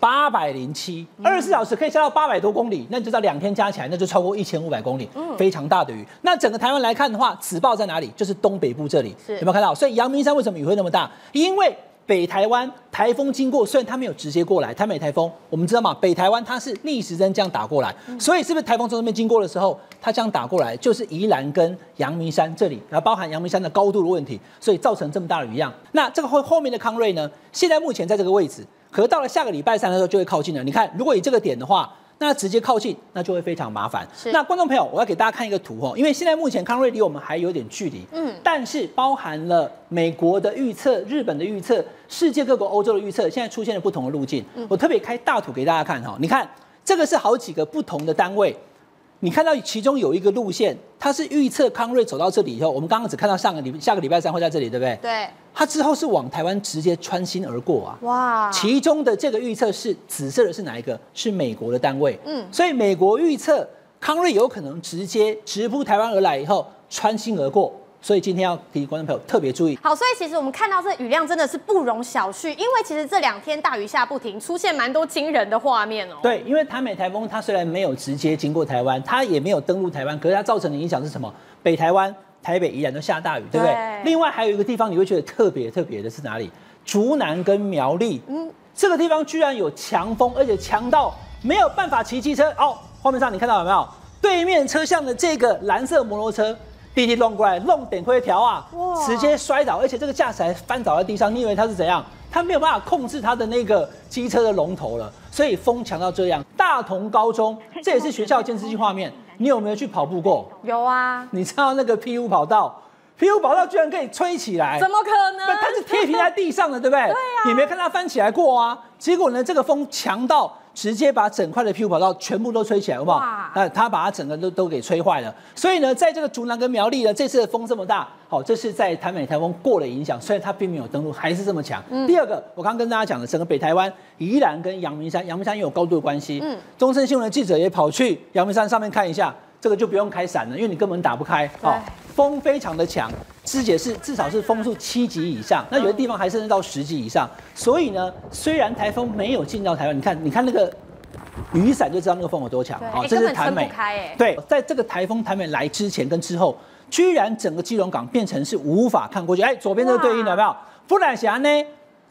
八百零七，二十四小时可以下到八百多公里，那你就知道两天加起来那就超过一千五百公里，嗯，非常大的雨。那整个台湾来看的话，此报在哪里？就是东北部这里，有没有看到？所以阳明山为什么雨会那么大？因为北台湾台风经过，虽然它没有直接过来，台美台风，我们知道嘛，北台湾它是逆时针这样打过来，所以是不是台风从这边经过的时候，它这样打过来，就是宜兰跟阳明山这里，然后包含阳明山的高度的问题，所以造成这么大的雨量。那这个后后面的康瑞呢？现在目前在这个位置。可是到了下个礼拜三的时候就会靠近了。你看，如果以这个点的话，那直接靠近，那就会非常麻烦。那观众朋友，我要给大家看一个图哦，因为现在目前康瑞离我们还有点距离，嗯嗯，但是包含了美国的预测、日本的预测、世界各国、欧洲的预测，现在出现了不同的路径。我特别开大图给大家看哈，你看这个是好几个不同的单位。你看到其中有一个路线，它是预测康瑞走到这里以后，我们刚刚只看到上个礼下个礼拜三会在这里，对不对？对，它之后是往台湾直接穿心而过啊。哇，其中的这个预测是紫色的是哪一个？是美国的单位。嗯嗯，所以美国预测康瑞有可能直接直扑台湾而来以后穿心而过。所以今天要提观众朋友特别注意。好，所以其实我们看到这雨量真的是不容小觑，因为其实这两天大雨下不停，出现蛮多惊人的画面哦。，对，因为台美台风它虽然没有直接经过台湾，它也没有登陆台湾，可是它造成的影响是什么？北台湾、台北依然都下大雨，对不对？对另外还有一个地方你会觉得特别特别的是哪里？竹南跟苗栗，嗯，这个地方居然有强风，而且强到没有办法骑机车。哦，画面上你看到有没有？对面车厢的这个蓝色摩托车。滴滴弄过来，弄点灰条啊，直接摔倒，而且这个驾驶还翻倒在地上。你以为他是怎样？他没有办法控制他的那个机车的龙头了，所以风强到这样。大同高中，这也是学校监视器画面。你有没有去跑步过？有啊，你知道那个 PU 跑道，PU 跑道居然可以吹起来，怎么可能？不，它是贴平在地上的，对不对？对啊。你没看它翻起来过啊？结果呢，这个风强到直接把整块的 PU 跑道全部都吹起来，好不好哇？那他把它整个都都给吹坏了。所以呢，在这个竹南跟苗栗呢，这次的风这么大，好，这是在台美台风过了影响，虽然它并没有登陆，还是这么强。第二个，我刚刚跟大家讲的，整个北台湾、宜兰跟阳明山，阳明山也有高度的关系。嗯。中正新闻的记者也跑去阳明山上面看一下，这个就不用开伞了，因为你根本打不开。好。风非常的强，师姐是至少是风速七级以上，那有的地方还甚至到十级以上。所以呢，虽然台风没有进到台湾，你看，你看那个雨伞就知道那个风有多强对。好哎根本撑这是台美。对，在这个台风台美来之前跟之后，居然整个基隆港变成是无法看过去。哎，左边这个对应的有没有？不然峡呢？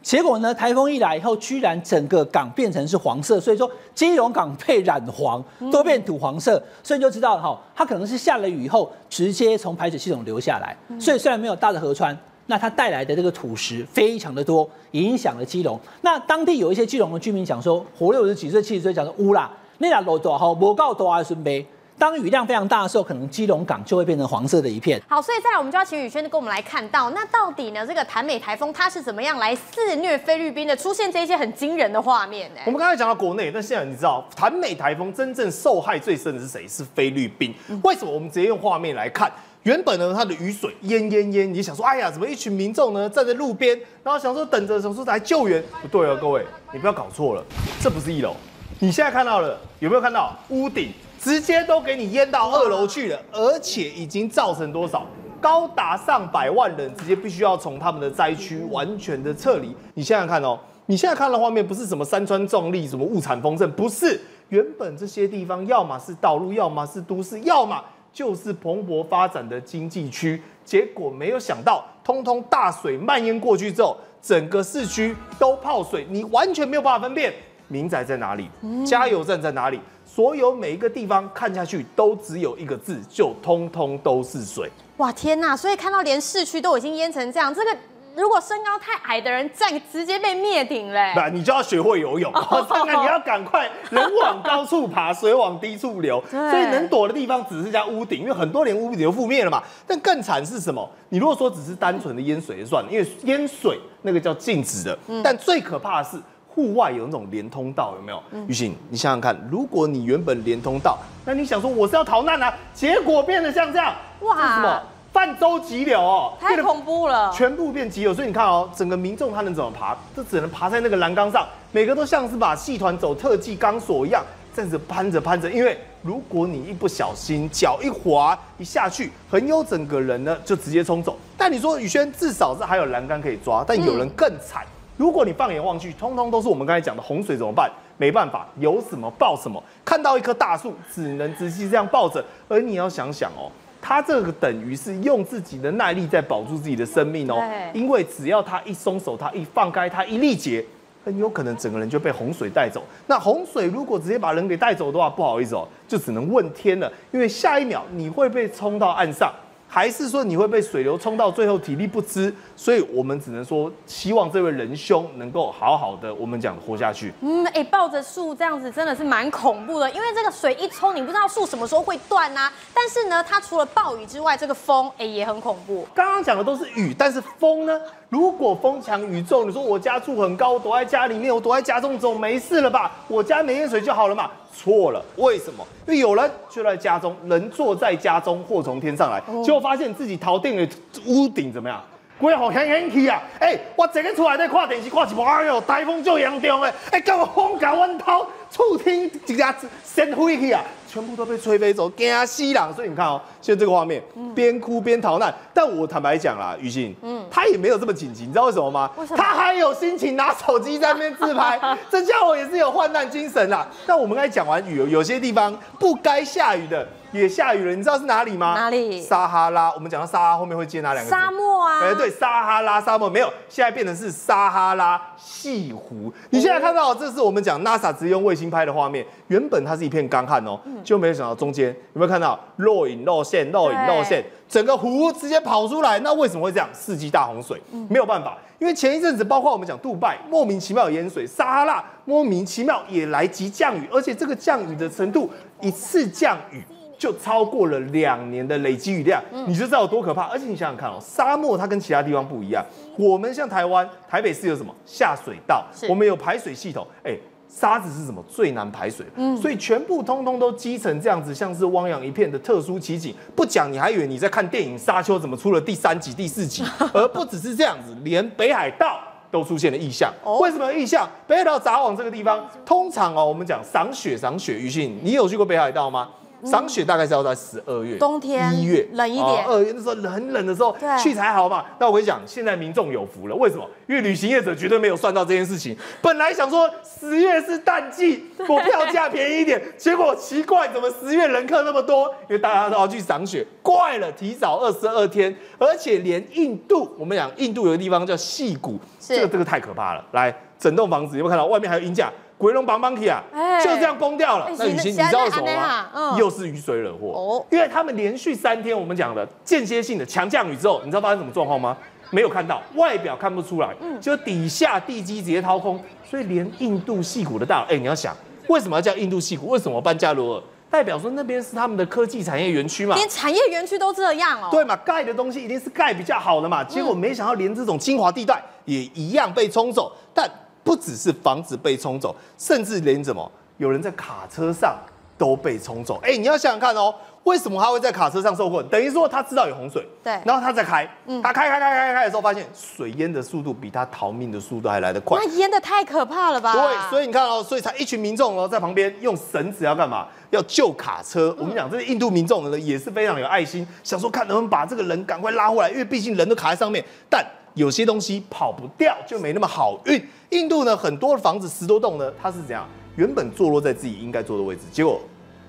结果呢？台风一来以后，居然整个港变成是黄色，所以说基隆港被染黄，都变土黄色，所以你就知道哈，它可能是下了雨以后直接从排水系统流下来，所以虽然没有大的河川，那它带来的这个土石非常的多，影响了基隆。那当地有一些基隆的居民讲说，活六十几岁、七十岁讲说，乌啦，那俩路大好，不够大的顺呗。当雨量非常大的时候，可能基隆港就会变成黄色的一片。好，所以再来我们就要请宇轩跟我们来看到，那到底呢这个台美台风它是怎么样来肆虐菲律宾的，出现这些很惊人的画面呢？我们刚才讲到国内，但现在你知道，台美台风真正受害最深的是谁？是菲律宾。为什么？我们直接用画面来看。原本呢，它的雨水淹淹淹，你想说，哎呀，怎么一群民众呢站在路边，然后想说等着，想说来救援？不对啊，各位，你不要搞错了，这不是一楼。你现在看到了，有没有看到屋顶直接都给你淹到二楼去了，而且已经造成多少？高达上百万人直接必须要从他们的灾区完全的撤离。你现在看哦，你现在看的画面不是什么山川壮丽、什么物产丰盛，不是。原本这些地方要么是道路，要么是都市，要么就是蓬勃发展的经济区。结果没有想到，通通大水蔓延过去之后，整个市区都泡水，你完全没有办法分辨民宅在哪里，加油站在哪里。所有每一个地方看下去都只有一个字，就通通都是水。哇天呐！所以看到连市区都已经淹成这样，这个如果身高太矮的人站，直接被灭顶嘞。不，你就要学会游泳，*laughs* 真的，你要赶快人往高处爬，水往低处流。*laughs* 对所以能躲的地方只剩下屋顶，因为很多连屋顶都覆灭了嘛。但更惨是什么？你如果说只是单纯的淹水就算了，因为淹水那个叫静止的，但最可怕的是。户外有那种连通道，有没有？雨欣，你想想看，如果你原本连通道，那你想说我是要逃难啊，结果变得像这样，哇是什么？泛舟急流哦，太恐怖了。全部变急流，所以你看哦，整个民众他能怎么爬？这只能爬在那个栏杆上，每个都像是把戏团走特技钢索一样，这样子攀着攀着。因为如果你一不小心脚一滑一下去，很有整个人呢就直接冲走。但你说宇轩至少是还有栏杆可以抓，但有人更惨。如果你放眼望去，通通都是我们刚才讲的洪水怎么办？没办法，有什么抱什么。看到一棵大树，只能直接这样抱着。而你要想想哦，他这个等于是用自己的耐力在保住自己的生命哦。对因为只要他一松手，他一放开，他一力竭，很有可能整个人就被洪水带走。那洪水如果直接把人给带走的话，不好意思哦，就只能问天了，因为下一秒你会被冲到岸上。还是说你会被水流冲到最后体力不支？所以我们只能说，希望这位仁兄能够好好的，我们讲活下去。嗯，哎、抱着树这样子真的是蛮恐怖的，因为这个水一冲，你不知道树什么时候会断呐、但是呢，它除了暴雨之外，这个风哎、也很恐怖。刚刚讲的都是雨，但是风呢？如果风强雨骤，你说我家住很高，我躲在家里面，我躲在家中总没事了吧？我家没淹水就好了嘛？错了，为什么？因为有人就在家中，人坐在家中，祸从天上来，结果发现自己逃定了屋顶，怎么样？规好险险去啊！哎、我这个出来在看电视，看一部，哎呦，台风最严重诶，哎、结果风甲阮头，触天一下子先飞去啊！全部都被吹飞走，惊死人！所以你看哦，现在这个画面，边哭边逃难。但我坦白讲啦，雨欣，嗯，他也没有这么紧急，你知道为什么吗？他还有心情拿手机在那边自拍，*laughs* 这家伙也是有患难精神啦。但我们刚才讲完雨，有有些地方不该下雨的也下雨了，你知道是哪里吗？哪里撒哈拉。我们讲到撒哈拉后面会接哪两个字？沙漠啊，哎、对，撒哈拉沙漠没有，现在变成是撒哈拉西湖。你现在看到，这是我们讲 NASA 直接用卫星拍的画面，原本它是一片干旱哦，就没有想到中间有没有看到若隐若现，若隐若现，整个湖直接跑出来。那为什么会这样？四季大洪水，没有办法，因为前一阵子包括我们讲杜拜莫名其妙有淹水，撒哈拉莫名其妙也来急降雨，而且这个降雨的程度，一次降雨。就超过了两年的累积雨量，你就知道有多可怕。而且你想想看哦，沙漠它跟其他地方不一样，我们像台湾台北市有什么下水道，我们有排水系统，哎。沙子是什么最难排水？嗯，所以全部通通都积成这样子，像是汪洋一片的特殊奇景。不讲你还以为你在看电影《沙丘》怎么出了第三集、第四集，*laughs* 而不只是这样子，连北海道都出现了异象。哦为什么有异象？北海道札幌这个地方，通常哦，我们讲赏雪，赏雪。于信，你有去过北海道吗？赏雪大概是要在十二月、嗯冬天一月冷一点哦二月那时候很冷的时候去才好嘛。那我跟你讲，现在民众有福了，为什么？因为旅行业者绝对没有算到这件事情。本来想说十月是淡季，我票价便宜一点，*laughs* 结果奇怪，怎么十月人客那么多？因为大家都要去赏雪，怪了，提早二十二天，而且连印度，我们讲印度有个地方叫细谷，是这个这个太可怕了。来，整栋房子有没有看到外面还有鹰架？鬼龙绑绑体啊，哎就这样崩掉了哎。那雨欣，你知道为什么吗？嗯又是雨水惹祸哦因为他们连续三天我们讲的间歇性的强降雨之后，你知道发生什么状况吗？没有看到，外表看不出来，嗯就底下地基直接掏空，所以连印度戏谷的大佬，哎，你要想为什么要叫印度戏谷？为什么搬加罗尔？代表说那边是他们的科技产业园区嘛，连产业园区都这样哦。对嘛，盖的东西一定是盖比较好的嘛。结果没想到连这种精华地带也一样被冲走，但不只是房子被冲走，甚至连什么有人在卡车上都被冲走。哎，你要想想看哦，为什么他会在卡车上受困？等于说他知道有洪水，对然后他在开，他开开开开开的时候，发现水淹的速度比他逃命的速度还来得快那。淹的太可怕了吧？对，所以你看哦，所以才一群民众哦在旁边用绳子要干嘛？要救卡车。我们讲这些印度民众呢也是非常有爱心，想说看能不能把这个人赶快拉回来，因为毕竟人都卡在上面。但有些东西跑不掉，就没那么好运。印度呢很多的房子十多栋呢，它是怎样？原本坐落在自己应该坐的位置，结果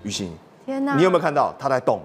雨欣，天哪！你有没有看到它在动？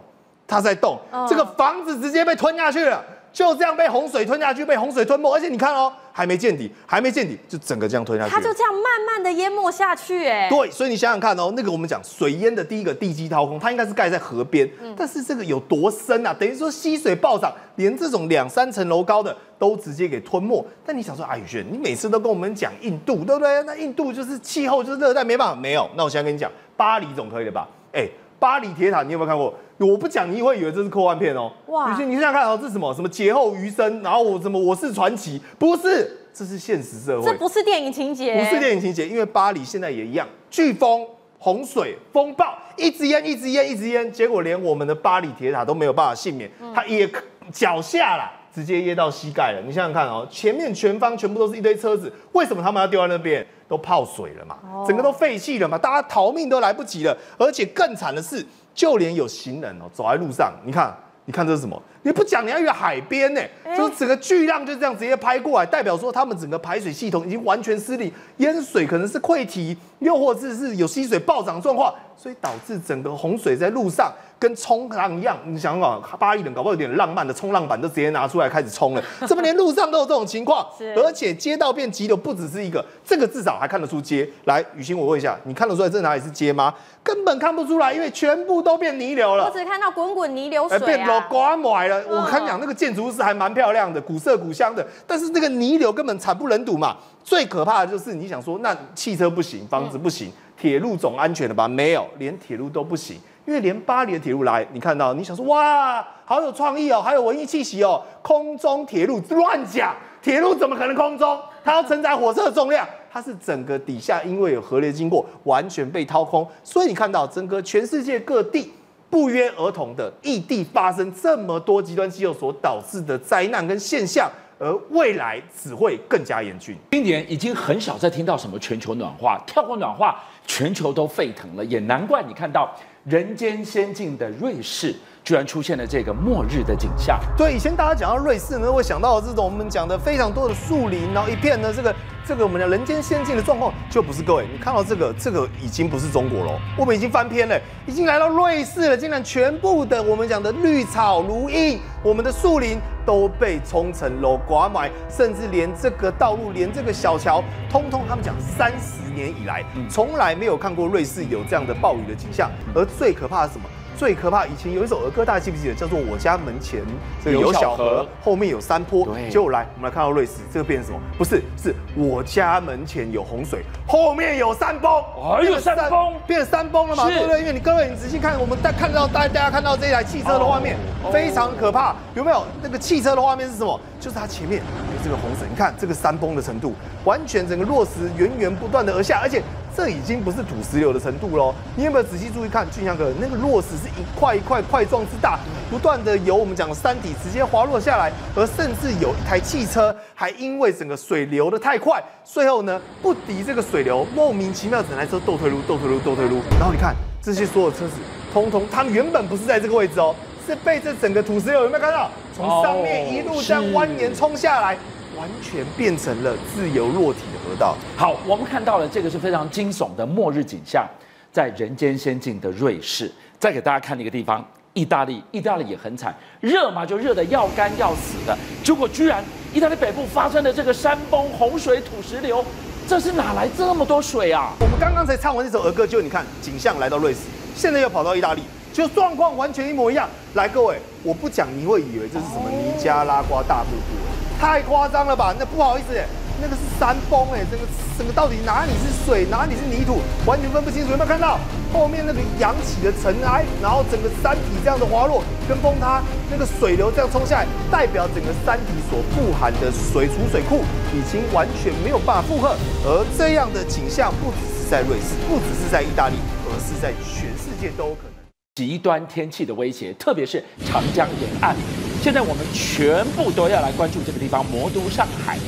它在动，哦这个房子直接被吞下去了，就这样被洪水吞下去，被洪水吞没。而且你看哦，还没见底，还没见底，就整个这样推下去。它就这样慢慢的淹没下去，哎，对，所以你想想看哦，那个我们讲水淹的第一个地基掏空，它应该是盖在河边，但是这个有多深啊？等于说溪水暴涨，连这种两三层楼高的都直接给吞没。但你想说，啊，宇轩，你每次都跟我们讲印度，对不对？那印度就是气候就是热带，没办法，没有。那我现在跟你讲，巴黎总可以了吧？哎、巴黎铁塔你有没有看过？我不讲，你会以为这是科幻片哦。哇宇轩，你想想看哦，这是什么？什么劫后余生？然后我什么我是传奇？不是，这是现实社会。这不是电影情节，不是电影情节，因为巴黎现在也一样，飓风、洪水、风暴，一直淹，一直淹，一直淹，结果连我们的巴黎铁塔都没有办法幸免，它也脚下啦，直接噎到膝盖了。你想想看哦，前面全方全部都是一堆车子，为什么他们要丢在那边？都泡水了嘛，整个都废弃了嘛，大家逃命都来不及了。而且更惨的是，就连有行人哦走在路上，你看。你看这是什么？你不讲，你还以为海边呢、就是整个巨浪就这样直接拍过来，代表说他们整个排水系统已经完全失灵，淹水可能是溃堤，又或者是有溪水暴涨状况，所以导致整个洪水在路上跟冲浪一样。你想想，巴黎人搞不好有点浪漫的冲浪板都直接拿出来开始冲了，怎么连路上都有这种情况，而且街道变急流不只是一个，这个至少还看得出街。来，雨欣，我问一下，你看得出来这哪里是街吗？根本看不出来，因为全部都变泥流了我。只看到滚滚泥流哎，水变老啊。我跟你讲，那个建筑物是还蛮漂亮的，古色古香的，但是那个泥流根本惨不忍睹嘛。最可怕的就是你想说，那汽车不行，房子不行，铁路总安全了吧？没有，连铁路都不行。因为连巴黎的铁路来，你看到，你想说哇，好有创意哦，还有文艺气息哦，空中铁路乱讲，铁路怎么可能空中？它要承载火车的重量，它是整个底下因为有河流经过，完全被掏空，所以你看到整个全世界各地。不约而同的异地发生这么多极端气候所导致的灾难跟现象，而未来只会更加严峻。今年已经很少再听到什么全球暖化，跳过暖化，全球都沸腾了，也难怪你看到人间仙境的瑞士居然出现了这个末日的景象。对，以前大家讲到瑞士呢，会想到这种我们讲的非常多的树林，然后一片的这个这个我们讲人间仙境的状况，就不是各位，你看到这个这个已经不是中国了，我们已经翻篇了，已经来到瑞士了，竟然全部的我们讲的绿草如茵，我们的树林都被冲成楼刮埋，甚至连这个道路，连这个小桥，通通他们讲三十年以来从来没有看过瑞士有这样的暴雨的景象，而最可怕的是什么？最可怕，以前有一首儿歌，大家记不记得？叫做《我家门前这个有小河，后面有山坡》。对结果来，我们来看到瑞士，这个变成什么？不是，是我家门前有洪水，后面有山崩。哎呦山崩变成山崩了嘛？是对不对？因为你各位，你仔细看，我们大看到大大家看到这一台汽车的画面，非常可怕。有没有那个汽车的画面是什么？就是它前面有这个洪水，你看这个山崩的程度，完全整个落石源源不断的而下，而且这已经不是土石流的程度喽。你有没有仔细注意看，俊祥哥那个落石是一块一块块状之大，不断的由我们讲的山体直接滑落下来，而甚至有一台汽车还因为整个水流的太快，最后呢不敌这个水流，莫名其妙整台车倒退路、倒退路、倒退路。然后你看这些所有车子，通通他们原本不是在这个位置哦，是被这整个土石流有没有看到？从上面一路这样蜿蜒冲下来，完全变成了自由落体的河道。好，我们看到了这个是非常惊悚的末日景象，在人间仙境的瑞士。再给大家看一个地方，意大利，意大利也很惨，热嘛就热的要干要死的，结果居然意大利北部发生了这个山崩、洪水、土石流，这是哪来这么多水啊？我们刚刚才唱完这首儿歌，就你看景象来到瑞士，现在又跑到意大利，就状况完全一模一样。来，各位，我不讲你会以为这是什么尼加拉瓜大瀑布，太夸张了吧？那不好意思，那个是山崩哎，这个整个到底哪里是水，哪里是泥土，完全分不清楚。有没有看到后面那个扬起的尘埃，然后整个山体这样的滑落跟崩塌，那个水流这样冲下来，代表整个山体所富含的水储水库已经完全没有办法负荷。而这样的景象不只是在瑞士，不只是在意大利，而是在全世界都有可能。极端天气的威胁，特别是长江沿岸。现在我们全部都要来关注这个地方——魔都上海。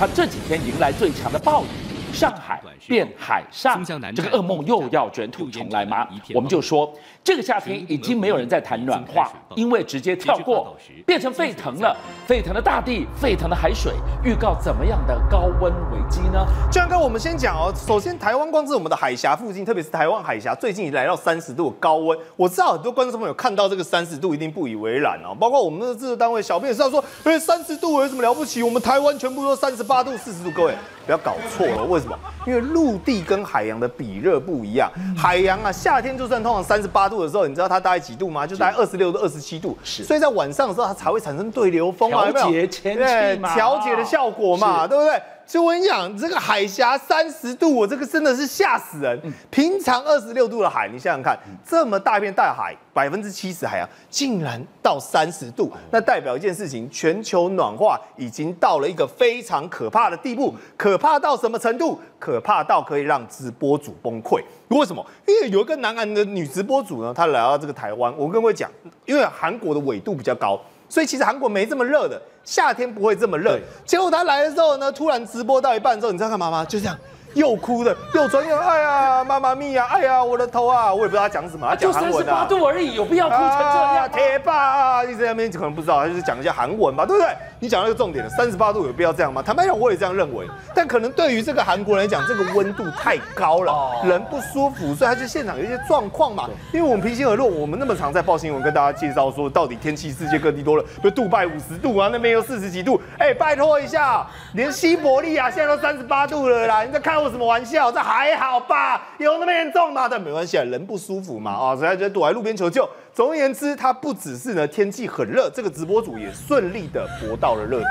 他这几天迎来最强的暴雨，上海变海上，这个噩梦又要卷土重来吗？我们就说，这个夏天已经没有人在谈暖化，因为直接跳过，变成沸腾了。沸腾的大地，沸腾的海水，预告怎么样的高温危机呢？就像刚我们先讲哦，首先台湾光是我们的海峡附近，特别是台湾海峡，最近已来到三十度的高温。我知道很多观众朋友看到这个三十度一定不以为然哦，包括我们的制作单位小编也知道说，哎，三十度有什么了不起？我们台湾全部都三十八度、四十度，各位不要搞错了，为什么？因为陆地跟海洋的比热不一样，海洋啊，夏天就算通常三十八度的时候，你知道它大概几度吗？就大概二十六到二十七度，是。所以在晚上的时候它才会产生对流风调节天气对嘛。调节的效果嘛，对不对？所以我跟你讲，这个海峡三十度，我这个真的是吓死人。平常二十六度的海，你想想看，这么大片大海，百分之七十海洋竟然到三十度，那代表一件事情，全球暖化已经到了一个非常可怕的地步。可怕到什么程度？可怕到可以让直播主崩溃。为什么？因为有一个南韩的女直播主呢，她来到这个台湾，我跟各位讲，因为韩国的纬度比较高。所以其实韩国没这么热的，夏天不会这么热。结果他来的时候呢，突然直播到一半之后，你知道干嘛吗？就这样 *laughs* 又哭的，又转又哎呀，妈妈咪呀，哎呀，我的头啊，我也不知道他讲什么，他讲韩文啊。八度而已，有必要哭成这啊样吗？铁爸啊，一直在那边可能不知道，他就是讲一下韩文吧，对不对？你讲到一个重点了，三十八度有必要这样吗？坦白讲，我也这样认为。但可能对于这个韩国人来讲，这个温度太高了，人不舒服，所以他就现场有一些状况嘛。因为我们平心而论，我们那么常在报新闻跟大家介绍说，到底天气世界各地多了，比如杜拜五十度啊，那边又四十几度，哎，拜托一下，连西伯利亚现在都三十八度了啦，你在开我什么玩笑？这还好吧？有那么严重吗？但没关系啊，人不舒服嘛，啊，所以他就躲在路边求救。总而言之，它不只是呢天气很热，这个直播组也顺利的博到了热度。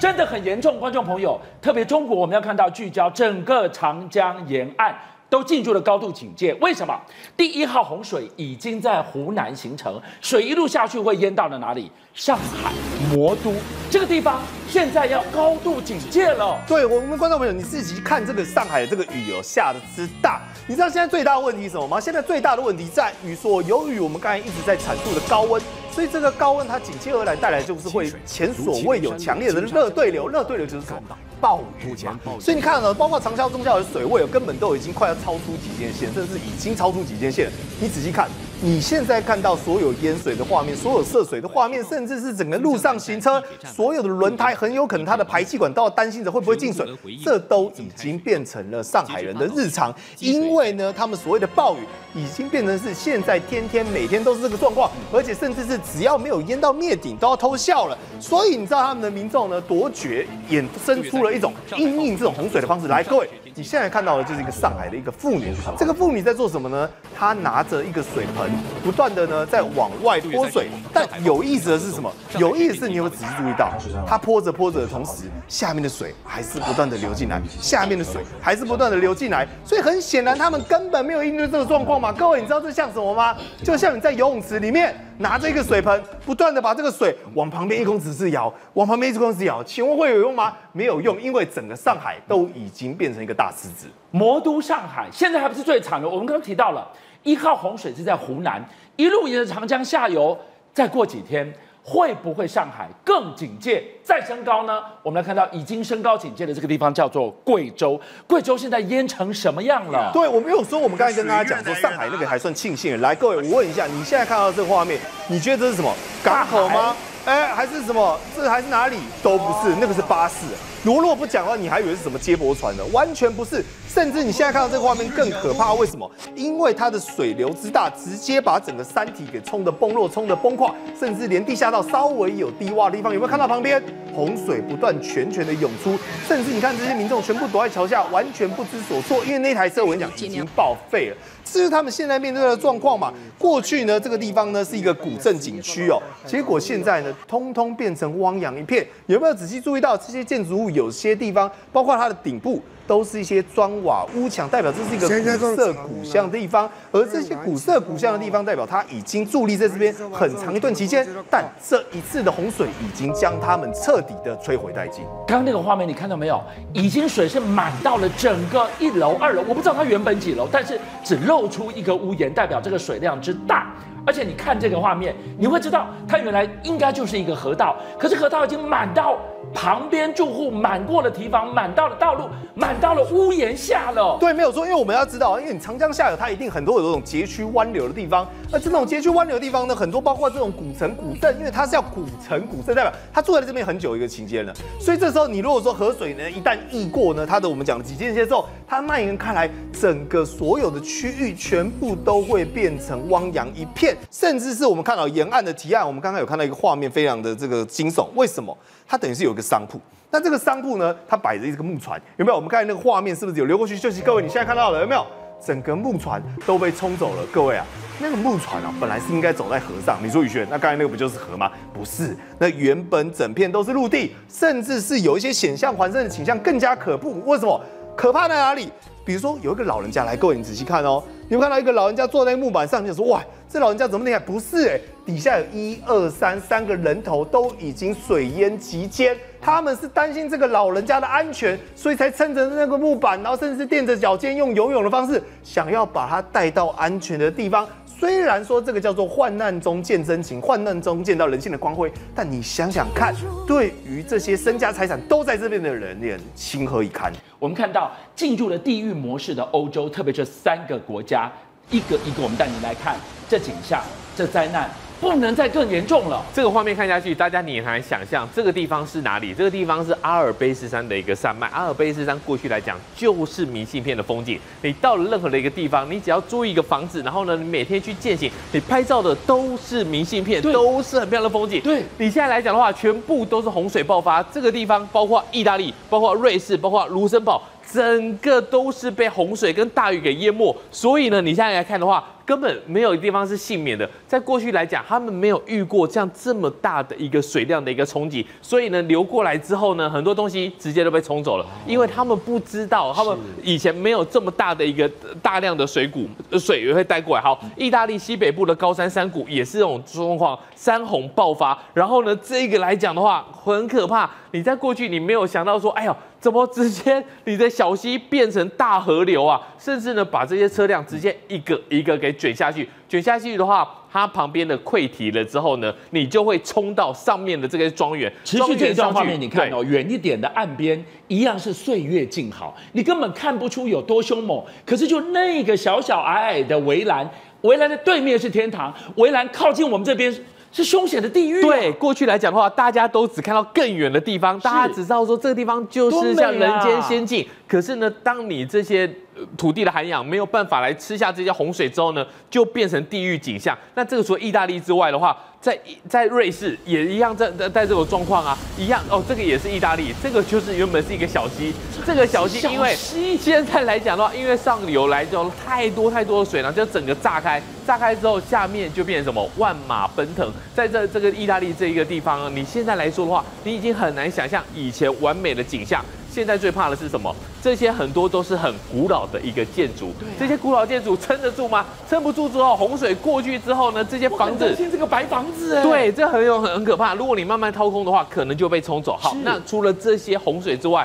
真的很严重，观众朋友，特别中国，我们要看到聚焦整个长江沿岸。都进入了高度警戒，为什么？第一号洪水已经在湖南形成，水一路下去会淹到了哪里？上海魔都这个地方现在要高度警戒了。对我们观众朋友，你自己看这个上海的这个雨哦下的之大，你知道现在最大的问题是什么吗？现在最大的问题在于说，由于我们刚才一直在阐述的高温，所以这个高温它紧接而来带来就是会前所未有强烈的热对流，热对流就是什么？暴雨嘛，所以你看呢，包括长江中下游的水位，根本都已经快要超出几间线，甚至已经超出几间线。你仔细看，你现在看到所有淹水的画面，所有涉水的画面，甚至是整个路上行车，所有的轮胎很有可能它的排气管都要担心着会不会进水，这都已经变成了上海人的日常。因为呢，他们所谓的暴雨已经变成是现在天天每天都是这个状况，而且甚至是只要没有淹到灭顶都要偷笑了。所以你知道他们的民众呢多绝，衍生出了一种应应这种洪水的方式。来，各位，你现在看到的就是一个上海的一个妇女，这个妇女在做什么呢？她拿着一个水盆，不断的呢在往外泼水。但有意思的是什么？有意思是你有没有仔细注意到，*laughs* 她泼着泼着的同时，下面的水还是不断的流进来，下面的水还是不断的流进来。所以很显然，他们根本没有应对这个状况嘛。各位，你知道这像什么吗？就像你在游泳池里面拿着一个水盆，不断的把这个水往旁边一公尺是摇，往旁边一公尺摇，请问会有用吗？没有用，因为整个上海都已经变成一个大狮子。魔都上海现在还不是最惨的，我们刚刚提到了一号洪水是在湖南，一路沿着长江下游，再过几天会不会上海更警戒再升高呢？我们来看到已经升高警戒的这个地方叫做贵州，贵州现在淹成什么样了？对，我们有说，我们刚才跟大家讲说，上海那个还算庆幸。来，各位，我问一下，你现在看到这个画面，你觉得这是什么？港口吗？哎，还是什么？这还是哪里？都不是，那个是巴士。如果不讲的话，你还以为是什么接驳船呢？完全不是。甚至你现在看到这个画面更可怕，为什么？因为它的水流之大，直接把整个山体给冲得崩落、冲得崩垮，甚至连地下道稍微有低洼的地方，有没有看到旁边洪水不断全全的涌出？甚至你看这些民众全部躲在桥下，完全不知所措，因为那台车我跟你讲已经报废了。这是他们现在面对的状况嘛？过去呢，这个地方呢是一个古镇景区哦，结果现在呢，通通变成汪洋一片。有没有仔细注意到这些建筑物？有些地方，包括它的顶部。都是一些砖瓦屋墙，代表这是一个古色古香的地方。而这些古色古香的地方，代表它已经伫立在这边很长一段期间。但这一次的洪水已经将它们彻底的摧毁殆尽。刚刚那个画面你看到没有？已经水是满到了整个一楼、二楼。我不知道它原本几楼，但是只露出一个屋檐，代表这个水量之大。而且你看这个画面，你会知道它原来应该就是一个河道，可是河道已经满到旁边住户满过了堤防，满到了道路，满到了屋檐下了。对，没有错，因为我们要知道，因为你长江下游它一定很多有这种截曲弯流的地方，而这种街区弯流的地方呢，很多包括这种古城古镇，因为它是要古城古镇，代表它住在这边很久一个期间了，所以这时候你如果说河水呢一旦溢过呢，它的我们讲的几间街之后，它蔓延开来，整个所有的区域全部都会变成汪洋一片。甚至是我们看到沿岸的提案，我们刚刚有看到一个画面，非常的这个惊悚。为什么？它等于是有个商铺，那这个商铺呢，它摆着一个木船，有没有？我们刚才那个画面是不是有流过去？就是各位，你现在看到了有没有？整个木船都被冲走了。各位啊，那个木船啊，本来是应该走在河上。你说宇轩，那刚才那个不就是河吗？不是，那原本整片都是陆地，甚至是有一些险象环生的景象，更加可怖。为什么？可怕在哪里？比如说有一个老人家来，各位你仔细看哦，你们看到一个老人家坐在木板上，就说哇。这老人家怎么厉害？不是哎、底下有一二三三个人头都已经水淹及肩，他们是担心这个老人家的安全，所以才撑着那个木板，然后甚至是垫着脚尖，用游泳的方式想要把他带到安全的地方。虽然说这个叫做患难中见真情，患难中见到人性的光辉，但你想想看，对于这些身家财产都在这边的人，脸情何以堪？我们看到进入了地狱模式的欧洲，特别这三个国家，一个一个我们带你来看这景象，这灾难不能再更严重了。这个画面看下去，大家你很难想象这个地方是哪里？这个地方是阿尔卑斯山的一个山脉。阿尔卑斯山过去来讲就是明信片的风景。你到了任何的一个地方，你只要租一个房子，然后呢，你每天去践行，你拍照的都是明信片，都是很漂亮的风景。对你现在来讲的话，全部都是洪水爆发。这个地方包括意大利，包括瑞士，包括卢森堡。整个都是被洪水跟大雨给淹没，所以呢，你现在来看的话，根本没有地方是幸免的。在过去来讲，他们没有遇过这样这么大的一个水量的一个冲击，所以呢，流过来之后呢，很多东西直接都被冲走了，因为他们不知道，他们以前没有这么大的一个呃大量的水谷呃水也会带过来。好，意大利西北部的高山山谷也是这种状况，山洪爆发。然后呢，这个来讲的话很可怕，你在过去你没有想到说，哎呦。怎么直接你的小溪变成大河流啊？甚至呢，把这些车辆直接一个一个给卷下去。卷下去的话，它旁边的溃堤了之后呢，你就会冲到上面的这个庄园。持续这张画面，你看哦，远一点的岸边一样是岁月静好，你根本看不出有多凶猛。可是就那个小小矮矮的围栏，围栏的对面是天堂，围栏靠近我们这边是凶险的地狱、啊。对，过去来讲的话，大家都只看到更远的地方，大家只知道说这个地方就是像人间仙境。可是呢，当你这些呃土地的涵养没有办法来吃下这些洪水之后呢，就变成地狱景象。那这个除了意大利之外的话，在在瑞士也一样在在在这种状况啊，一样哦，这个也是意大利，这个就是原本是一个小溪，这个小溪因为现在来讲的话，因为上游来就太多太多的水了，就整个炸开，炸开之后下面就变成什么万马奔腾。在这这个意大利这一个地方呢，你现在来说的话，你已经很难想象以前完美的景象。现在最怕的是什么？这些很多都是很古老的一个建筑，这些古老建筑撑得住吗？撑不住之后，洪水过去之后呢，这些房子这个白房子哎，对，这很有很很可怕。如果你慢慢掏空的话，可能就被冲走。好，那除了这些洪水之外，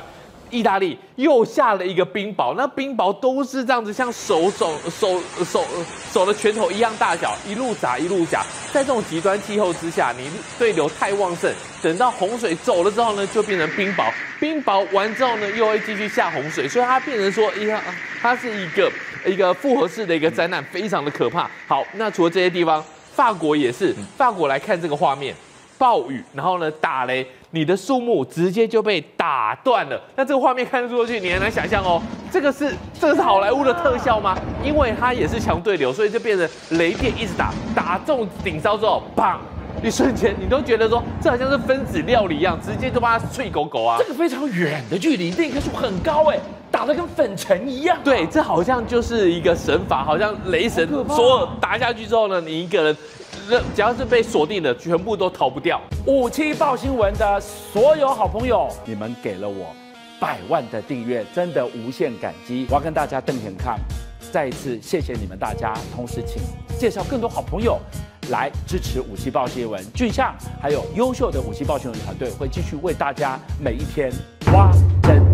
意大利又下了一个冰雹，那冰雹都是这样子，像手手手手手的拳头一样大小，一路砸一路夹。在这种极端气候之下，你对流太旺盛，等到洪水走了之后呢，就变成冰雹。冰雹完之后呢，又会继续下洪水，所以它变成说，一个它是一个一个复合式的一个灾难，非常的可怕。好，那除了这些地方，法国也是，法国来看这个画面。暴雨，然后呢打雷，你的树木直接就被打断了。那这个画面看得出去，你很难想象哦，这个是这个是好莱坞的特效吗？因为它也是强对流，所以就变成雷电一直打，打中顶梢之后，砰！一瞬间你都觉得说，这好像是分子料理一样，直接就把它碎狗狗啊这！个非常远的距离，那棵树很高哎，打得跟粉尘一样。对，这好像就是一个神法，好像雷神所有打下去之后呢，你一个人，只要是被锁定的，全部都逃不掉。五七报新闻的所有好朋友，你们给了我百万的订阅，真的无限感激。我要跟大家瞪眼看，再一次谢谢你们大家，同时请介绍更多好朋友来支持五七报新闻。俊相还有优秀的五七报新闻团队会继续为大家每一天挖真